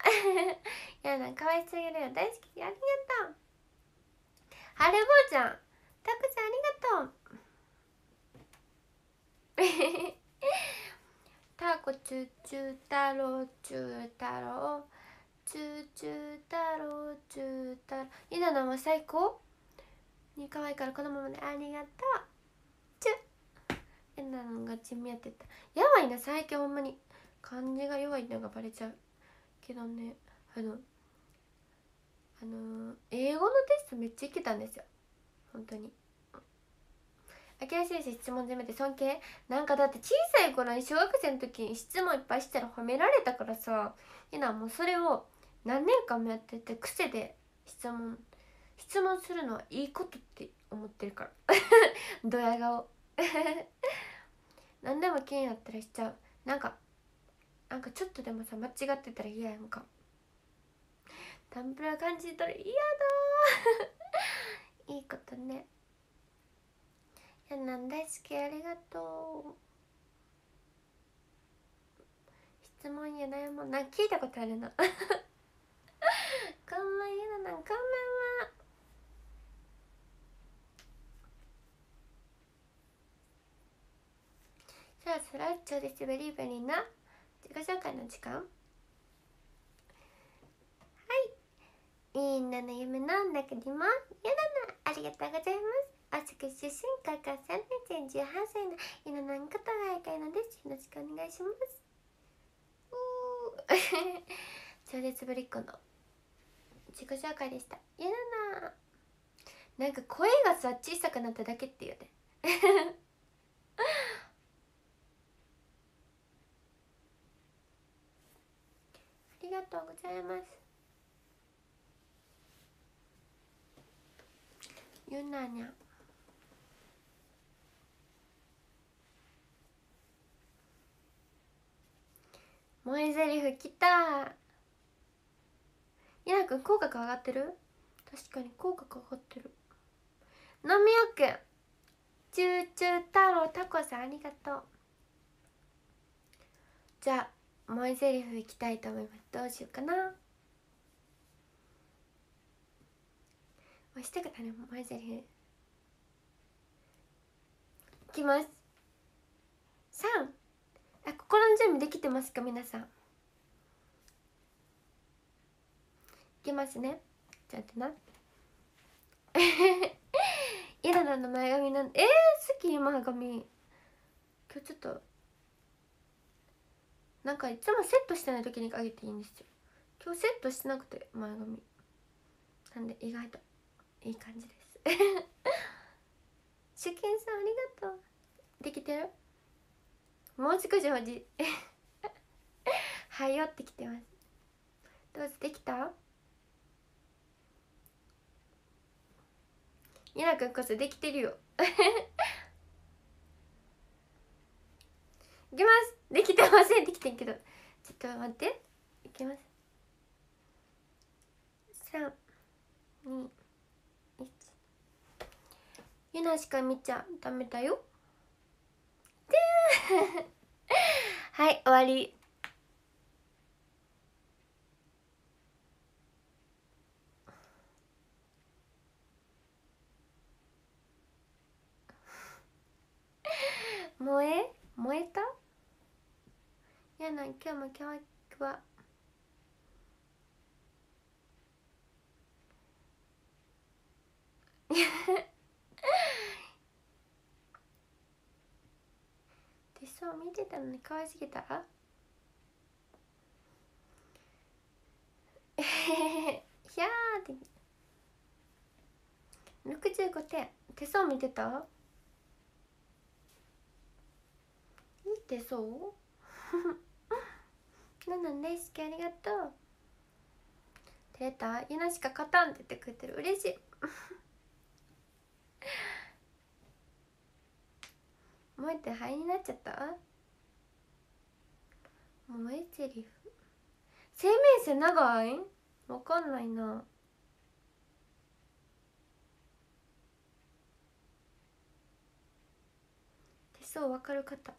[laughs] やな可愛すぎるよ。大好き。ありがとう。はるぼうちゃん。たくちゃんありがとう。[laughs] タコチュチュ太郎チュ太郎。チュチュ太郎チュ太郎。いなのは最高。に可愛いからこのままでありがとう。チュ。いなのが地味やってた。やばいな最近ほんまに。漢字が弱い。のがバレちゃう。けどね。あのあの英語のテストめっちゃいけたんですよ。本当に。秋ら先生質問攻めて尊敬？なんかだって小さい頃に小学生の時に質問いっぱいしたら褒められたからさ。いなもうそれを何年間もやってて癖で質問質問するのはいいことって思ってるから。[laughs] ドヤ顔。[laughs] 何でも気になったらしちゃう。なんかなんかちょっとでもさ間違ってたら嫌やんか。タンブラ感じたら嫌だ [laughs] いいことね。やなん大好きありがとう。質問や悩も。な聞いたことあるな。[laughs] こんばんやななんこんばんは。さあそらっちょですベリーベリーな自己紹介の時間。はいみんなの夢の中にもやだなありがとうございます。大阪出身高校3年生18歳の稲南ことが会のですよろしくお願いします。[laughs] 超絶ぶりっ子の自己紹介でした。やだな。なんか声がさ小さくなっただけっていうね。[laughs] ありがとうございます。ゆなにゃ萌え台詞きた。いなくん口角上がってる？確かに口角上がってる。飲みよくんチューチュー太郎タコさんありがとう。じゃあ萌え台詞いきたいと思います。どうしようかな。してくだね萌え台詞いきます。3あ心の準備できてますか皆さん。いきますね。ちょっとな。[laughs] イララの前髪なんえー、好き前髪。今日ちょっとなんかいつもセットしてない時にあげていいんですよ。今日セットしてなくて前髪。なんで意外と。いい感じです。[laughs] 主権さんありがとう。できてる？もう少しおじ [laughs] はいよってきてます。どうぞできた？ゆなくんこそできてるよ。[laughs] いきます。できてません。できてんけど。ちょっと待って。いきます。321ゆなしか見ちゃダメだよ。[laughs] はい終わり。燃え？燃えた？やな今日も教育は。[laughs] [laughs] そう見てたのに可愛すぎた [laughs] ひゃーって。65点。手相見てた？いい手相？[laughs] なのね好きありがとう。出た。ゆなしか勝たんって言ってくれてる。嬉しい。萌えて灰になっちゃった？萌えセリフ生命線長い？わかんないな。手相わかる方。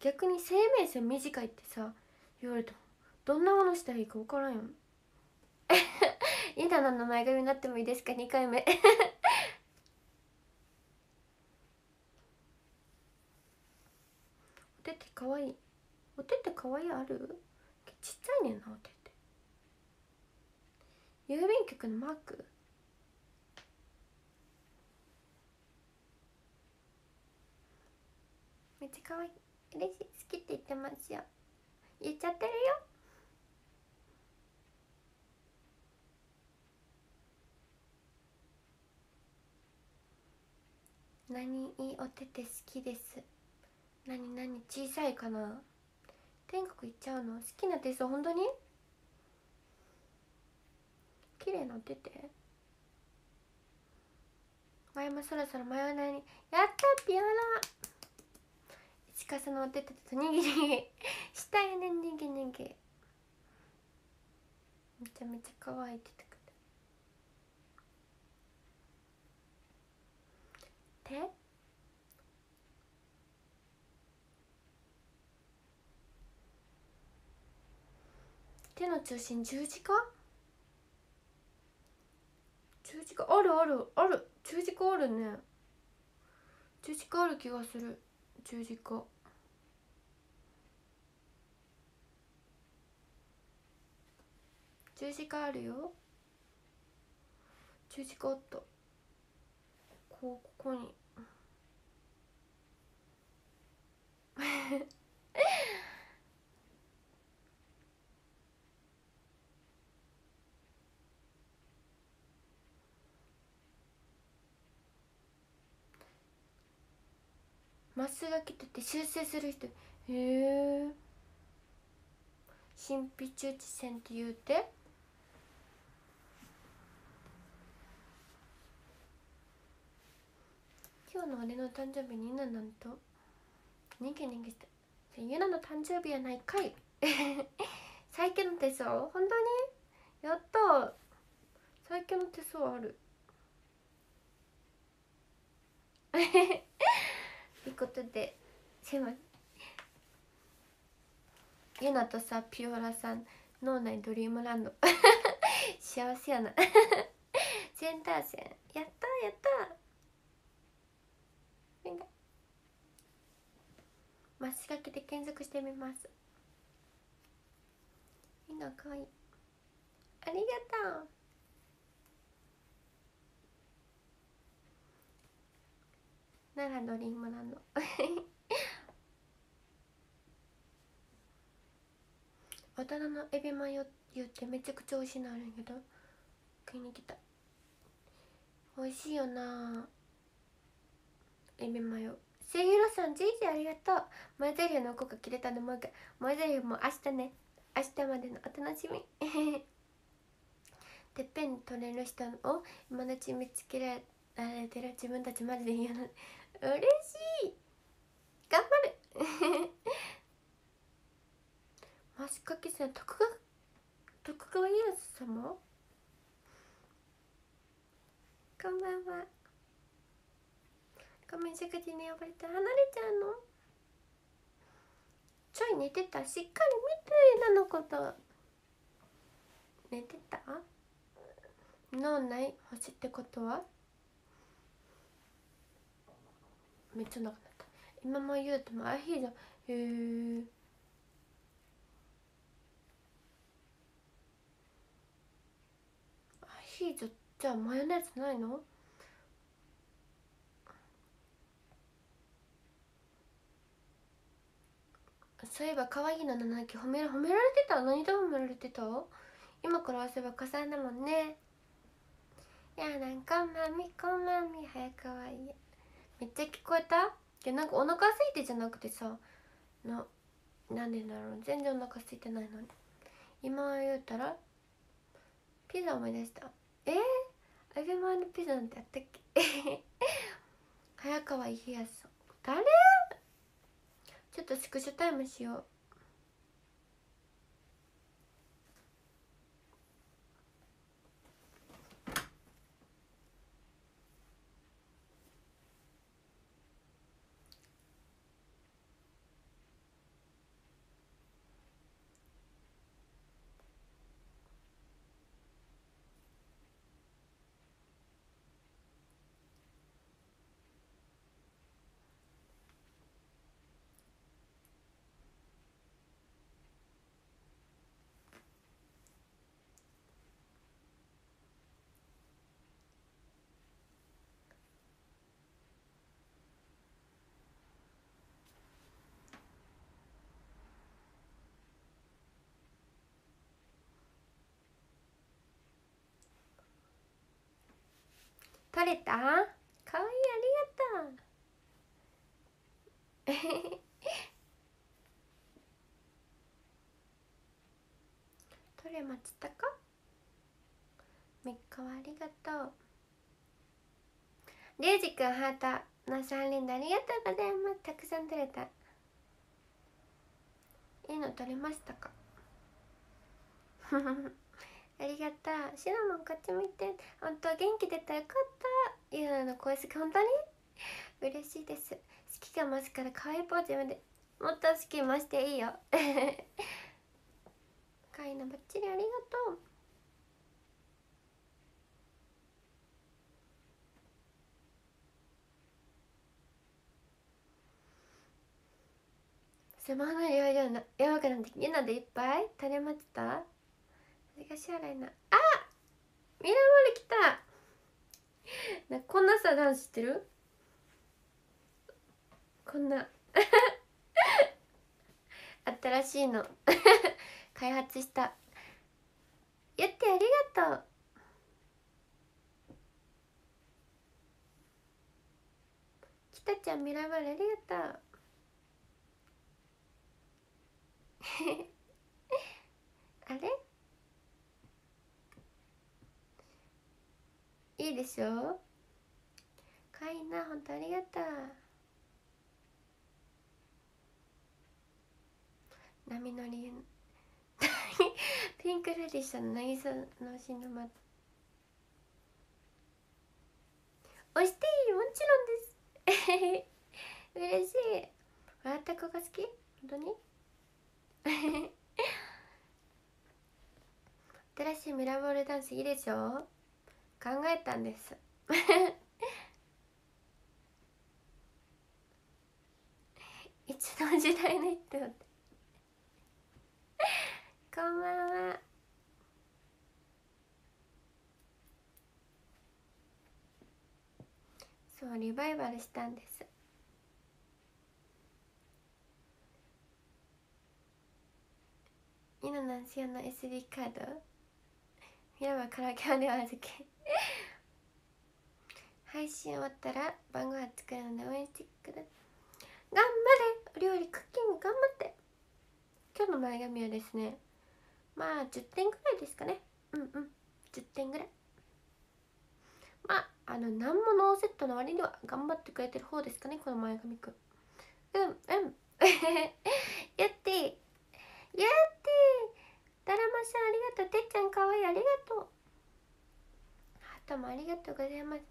逆に生命線短いってさ言われてもどんなものしたらいいか分からんよ [laughs] イダナの前髪になってもいいですか？2回目。[laughs] お手手かわいい。お手手かわいいある？ちっちゃいねんなお手手郵便局のマーク？めっちゃ可愛い。嬉しい。好きって言ってますよ。言っちゃってるよ。何いいお手手好きです何何小さいかな天国行っちゃうの好きな手相本当に綺麗なお手手前もそろそろ迷わないにやったピオラ市川のお手手とにぎりしたいねにぎにぎめちゃめちゃ可愛いって言ってくれ手手の中心十字架？十字架？あるあるある。十字架あるね。十字架ある気がする。十字架。十字架あるよ。十字架あった。こうここに。まっすぐ来てて修正する人。へえ神秘中知線って言うて。今日の俺の誕生日にななんと。にぎにぎしてゆなの誕生日やないかい最強の手相本当にやった最強の手相あるということですいまゆなとさピオラさん脳内ドリームランド幸せやなセンター線やったマッシュ書きで検索してみます。みんなかわいいありがとう。奈良ドリームランド [laughs] 大人のエビマヨ言ってめちゃくちゃ美味しいのあるんやけど。食いに来た。美味しいよな。エビマヨ。せいひろさんじいじありがとう。前ゼリフの子が切れたのもう一回。前ゼリフも明日ね。明日までのお楽しみ。[laughs] てっぺんに取れる人を今のうち見つけられてる自分たちマジで嫌な嬉しい。頑張る。[laughs] マスカキさん徳川徳川家康様？こんばんは。ごめん食事に呼ばれて離れちゃうの？ちょい寝てたしっかり見てなのこと。寝てた？脳内星ってことは？めっちゃ長くなった。今も言うともアヒージョ。へえアヒージョじゃあマヨネーズないの？そういえば可愛いの七き褒め褒められてた？何で褒められてた？今から忘れば重ねだもんね。いやなんかまみこまみ早く可愛い。めっちゃ聞こえた？でなんかお腹空いてじゃなくてさななんでだろう？全然お腹空いてないのに。今言うたらピザ思い出した。えー、揚げ前のピザなんてやったっけ？[laughs] 早川伊平さん誰？ちょっとスクショタイムしよう。取れた？かわいいありがとう。[laughs] 取れましたか？3日はありがとう。リュウジくんハートの3連打ありがとうございます。たくさん取れた。いいの取れましたか？[laughs] ありがとう。シナモンこっち見て。本当元気出たよかった。ゆうの声好き本当に？嬉しいです。好きが増すから可愛いポーズまでもっと好き増していいよ。かいのばっちりありがとう。スマホの容量のやばくなってきなでいっぱい？垂れまってた？難しい洗いなあミラモル来た。なこんなさダンスしてる？こんな。[laughs] 新しいの。[laughs] 開発した。言ってありがとう。きたちゃんミラーバルありがとう。[laughs] あれ？いいでしょ？かいな本当ありがとう。波の理由ピンクレディッシュの渚のシのま。押していい？もちろんです。[laughs] 嬉しい。笑った子が好き？本当に？[laughs] 新しいミラーボールダンスいいでしょ？考えたんです。[laughs] いつの時代の人って。こんばんは。そうリバイバルしたんです。犬なんすよの SD カード。いやばカラオケまでお預け。配信終わったら晩ご飯作るので応援してください。頑張れ。お料理クッキング頑張って。今日の前髪はですねまあ10点ぐらいですかね。うんうん。10点ぐらい。まああの何もノーセットの割には頑張ってくれてる方ですかねこの前髪くん。うんうん。[laughs] やってやってだらまさんありがとう。てっちゃんかわいい。ありがとう。ハートもありがとうございます。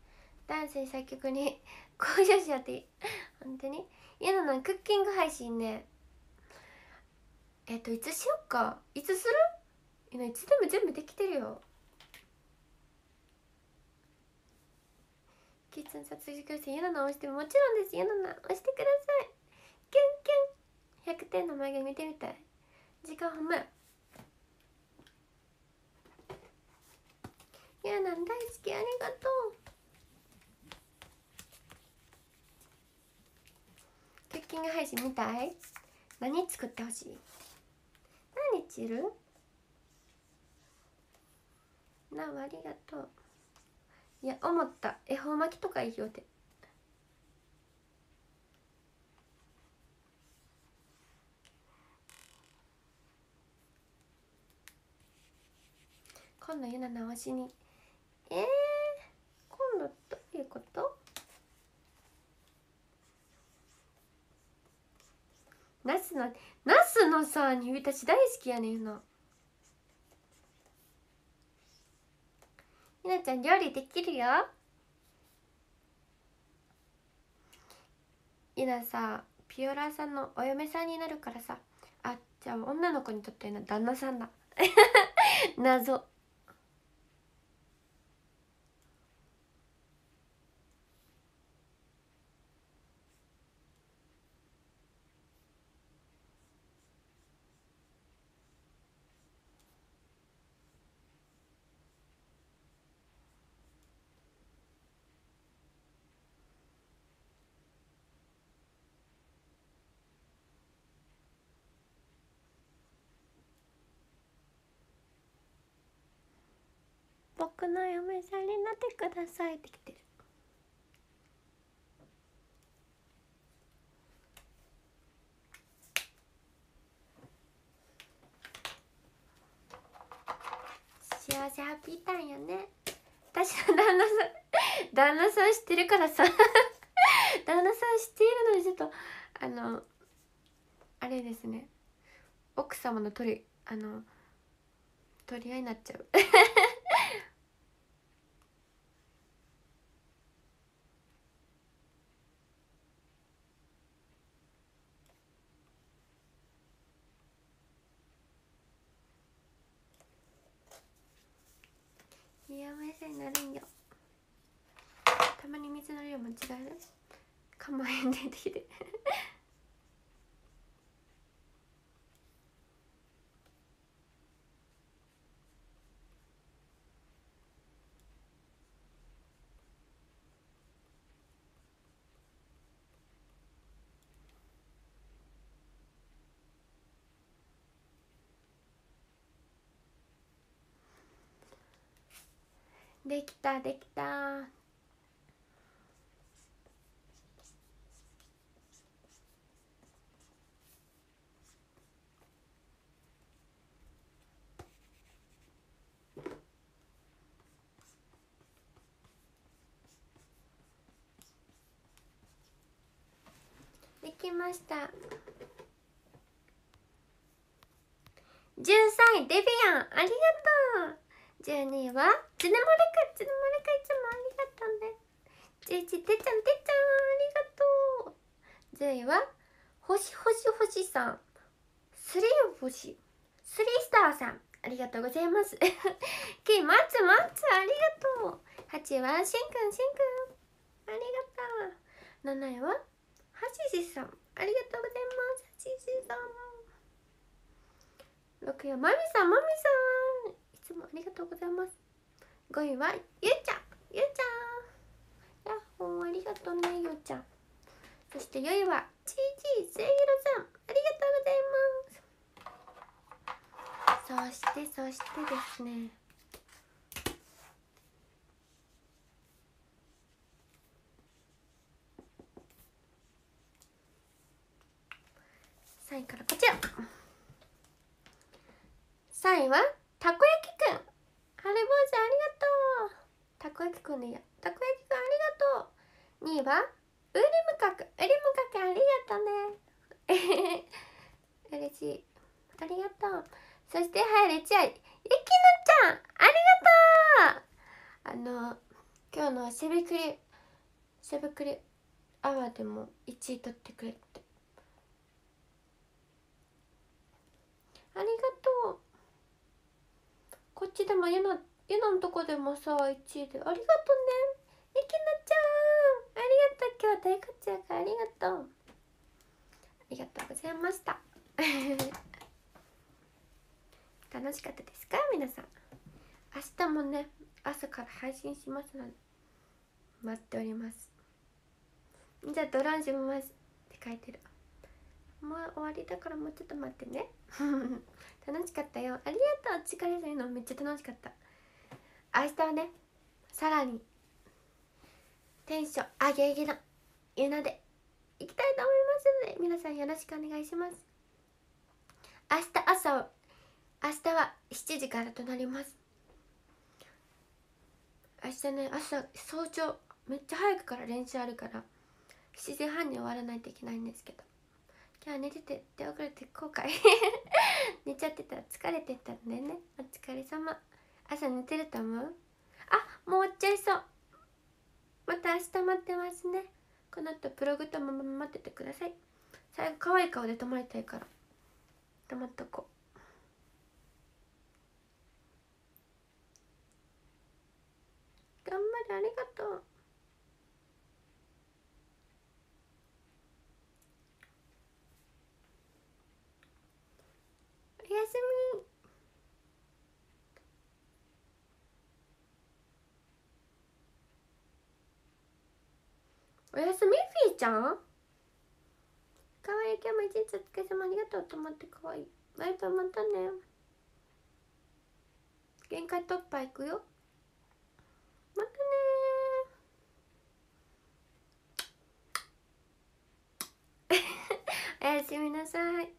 ダンスに作曲に [laughs] 向上しやって本当に？嫌なのクッキング配信ね。えっといつしよっか？いつする？今いつでも全部できてるよ。キッズン卒業生嫌なの押してももちろんです。嫌なの押してください。キュンキュン。100点の前髪見てみたい。時間ほんまや。やなん大好きありがとう。クッキング配信見たい？何作ってほしい？何チル？なあありがとう。いや思った。恵方巻きとかいいよって。今度ゆな直しに。えー、今度どういうこと？ナスのナスのさに私大好きやねんな。ゆなちゃん料理できるよ？ゆなさピオラさんのお嫁さんになるからさ。あじゃあ女の子にとっての旦那さんだ [laughs] 謎。僕の嫁さんになってください」って来てる。幸せハッピーターンよね。私の旦那さん旦那さん知ってるからさ。[laughs] 旦那さん知っているのにちょっとあのあれですね。奥様の取りあの取り合いになっちゃう。[laughs] 前さんになるんよ。たまに水の量間違える？構えんでてきて。できたできた。できました。13位デビアンありがとう。12位はつねもれかつねもれかいつもありがとうね11てっちゃんてっちゃんありがとう。10位は星星星さん。スリー星スリースターさんありがとうございます。[laughs] 9位マツマツありがとう。8位はしんくんしんくん。ありがとう。7位ははししさんありがとうございます。はししさん6位はまみさんまみさん。つもありがとうございます。5位はゆうちゃん。ゆうちゃん。やっほーありがとうねゆうちゃん。そして4位はちいちいせいひろさん。ありがとうございます。そしてそしてですね。3位からこちら。3位はたこ焼きくん。晴れ坊主ありがとう。たこ焼きくんでいいや。たこ焼きくんありがとう。2位はウリムカクウリムカクありがとうね。[laughs] 嬉しい。ありがとう。そして入れちゃいゆきのちゃんありがとう。あの今日のしゃべくりしゃべくりアワーでも1位取ってくれてありがとうこっちでもゆなゆなのとこでもさ1位でありがとうね。ゆきなちゃんありがとう今日大活躍ありがとう。ありがとうございました。楽しかったですか皆さん。明日もね朝から配信しますので待っております。じゃあドランジもますって書いてる。もう終わりだからもうちょっと待ってね。[laughs] 楽しかったよ。ありがとう。力入れるのめっちゃ楽しかった。明日はねさらにテンション上げ上げのゆなでいきたいと思いますので皆さんよろしくお願いします。明日朝明日は7時からとなります。明日ね朝早朝めっちゃ早くから練習あるから7時半に終わらないといけないんですけど。今日寝てて出遅れて後悔。[laughs] 寝ちゃってた疲れてたんだよね。お疲れ様。朝寝てると思う？あもう終わっちゃいそう。また明日待ってますね。この後プログとまま待っててください。最後可愛い顔で泊まりたいから。泊まっとこう。頑張れありがとう。おやすみおやすみフィーちゃん。かわいい今日も一日お疲れ様。ありがとうと思ってかわい。いバイバイまたね。限界突破いくよ。またね [laughs] おやすみなさい。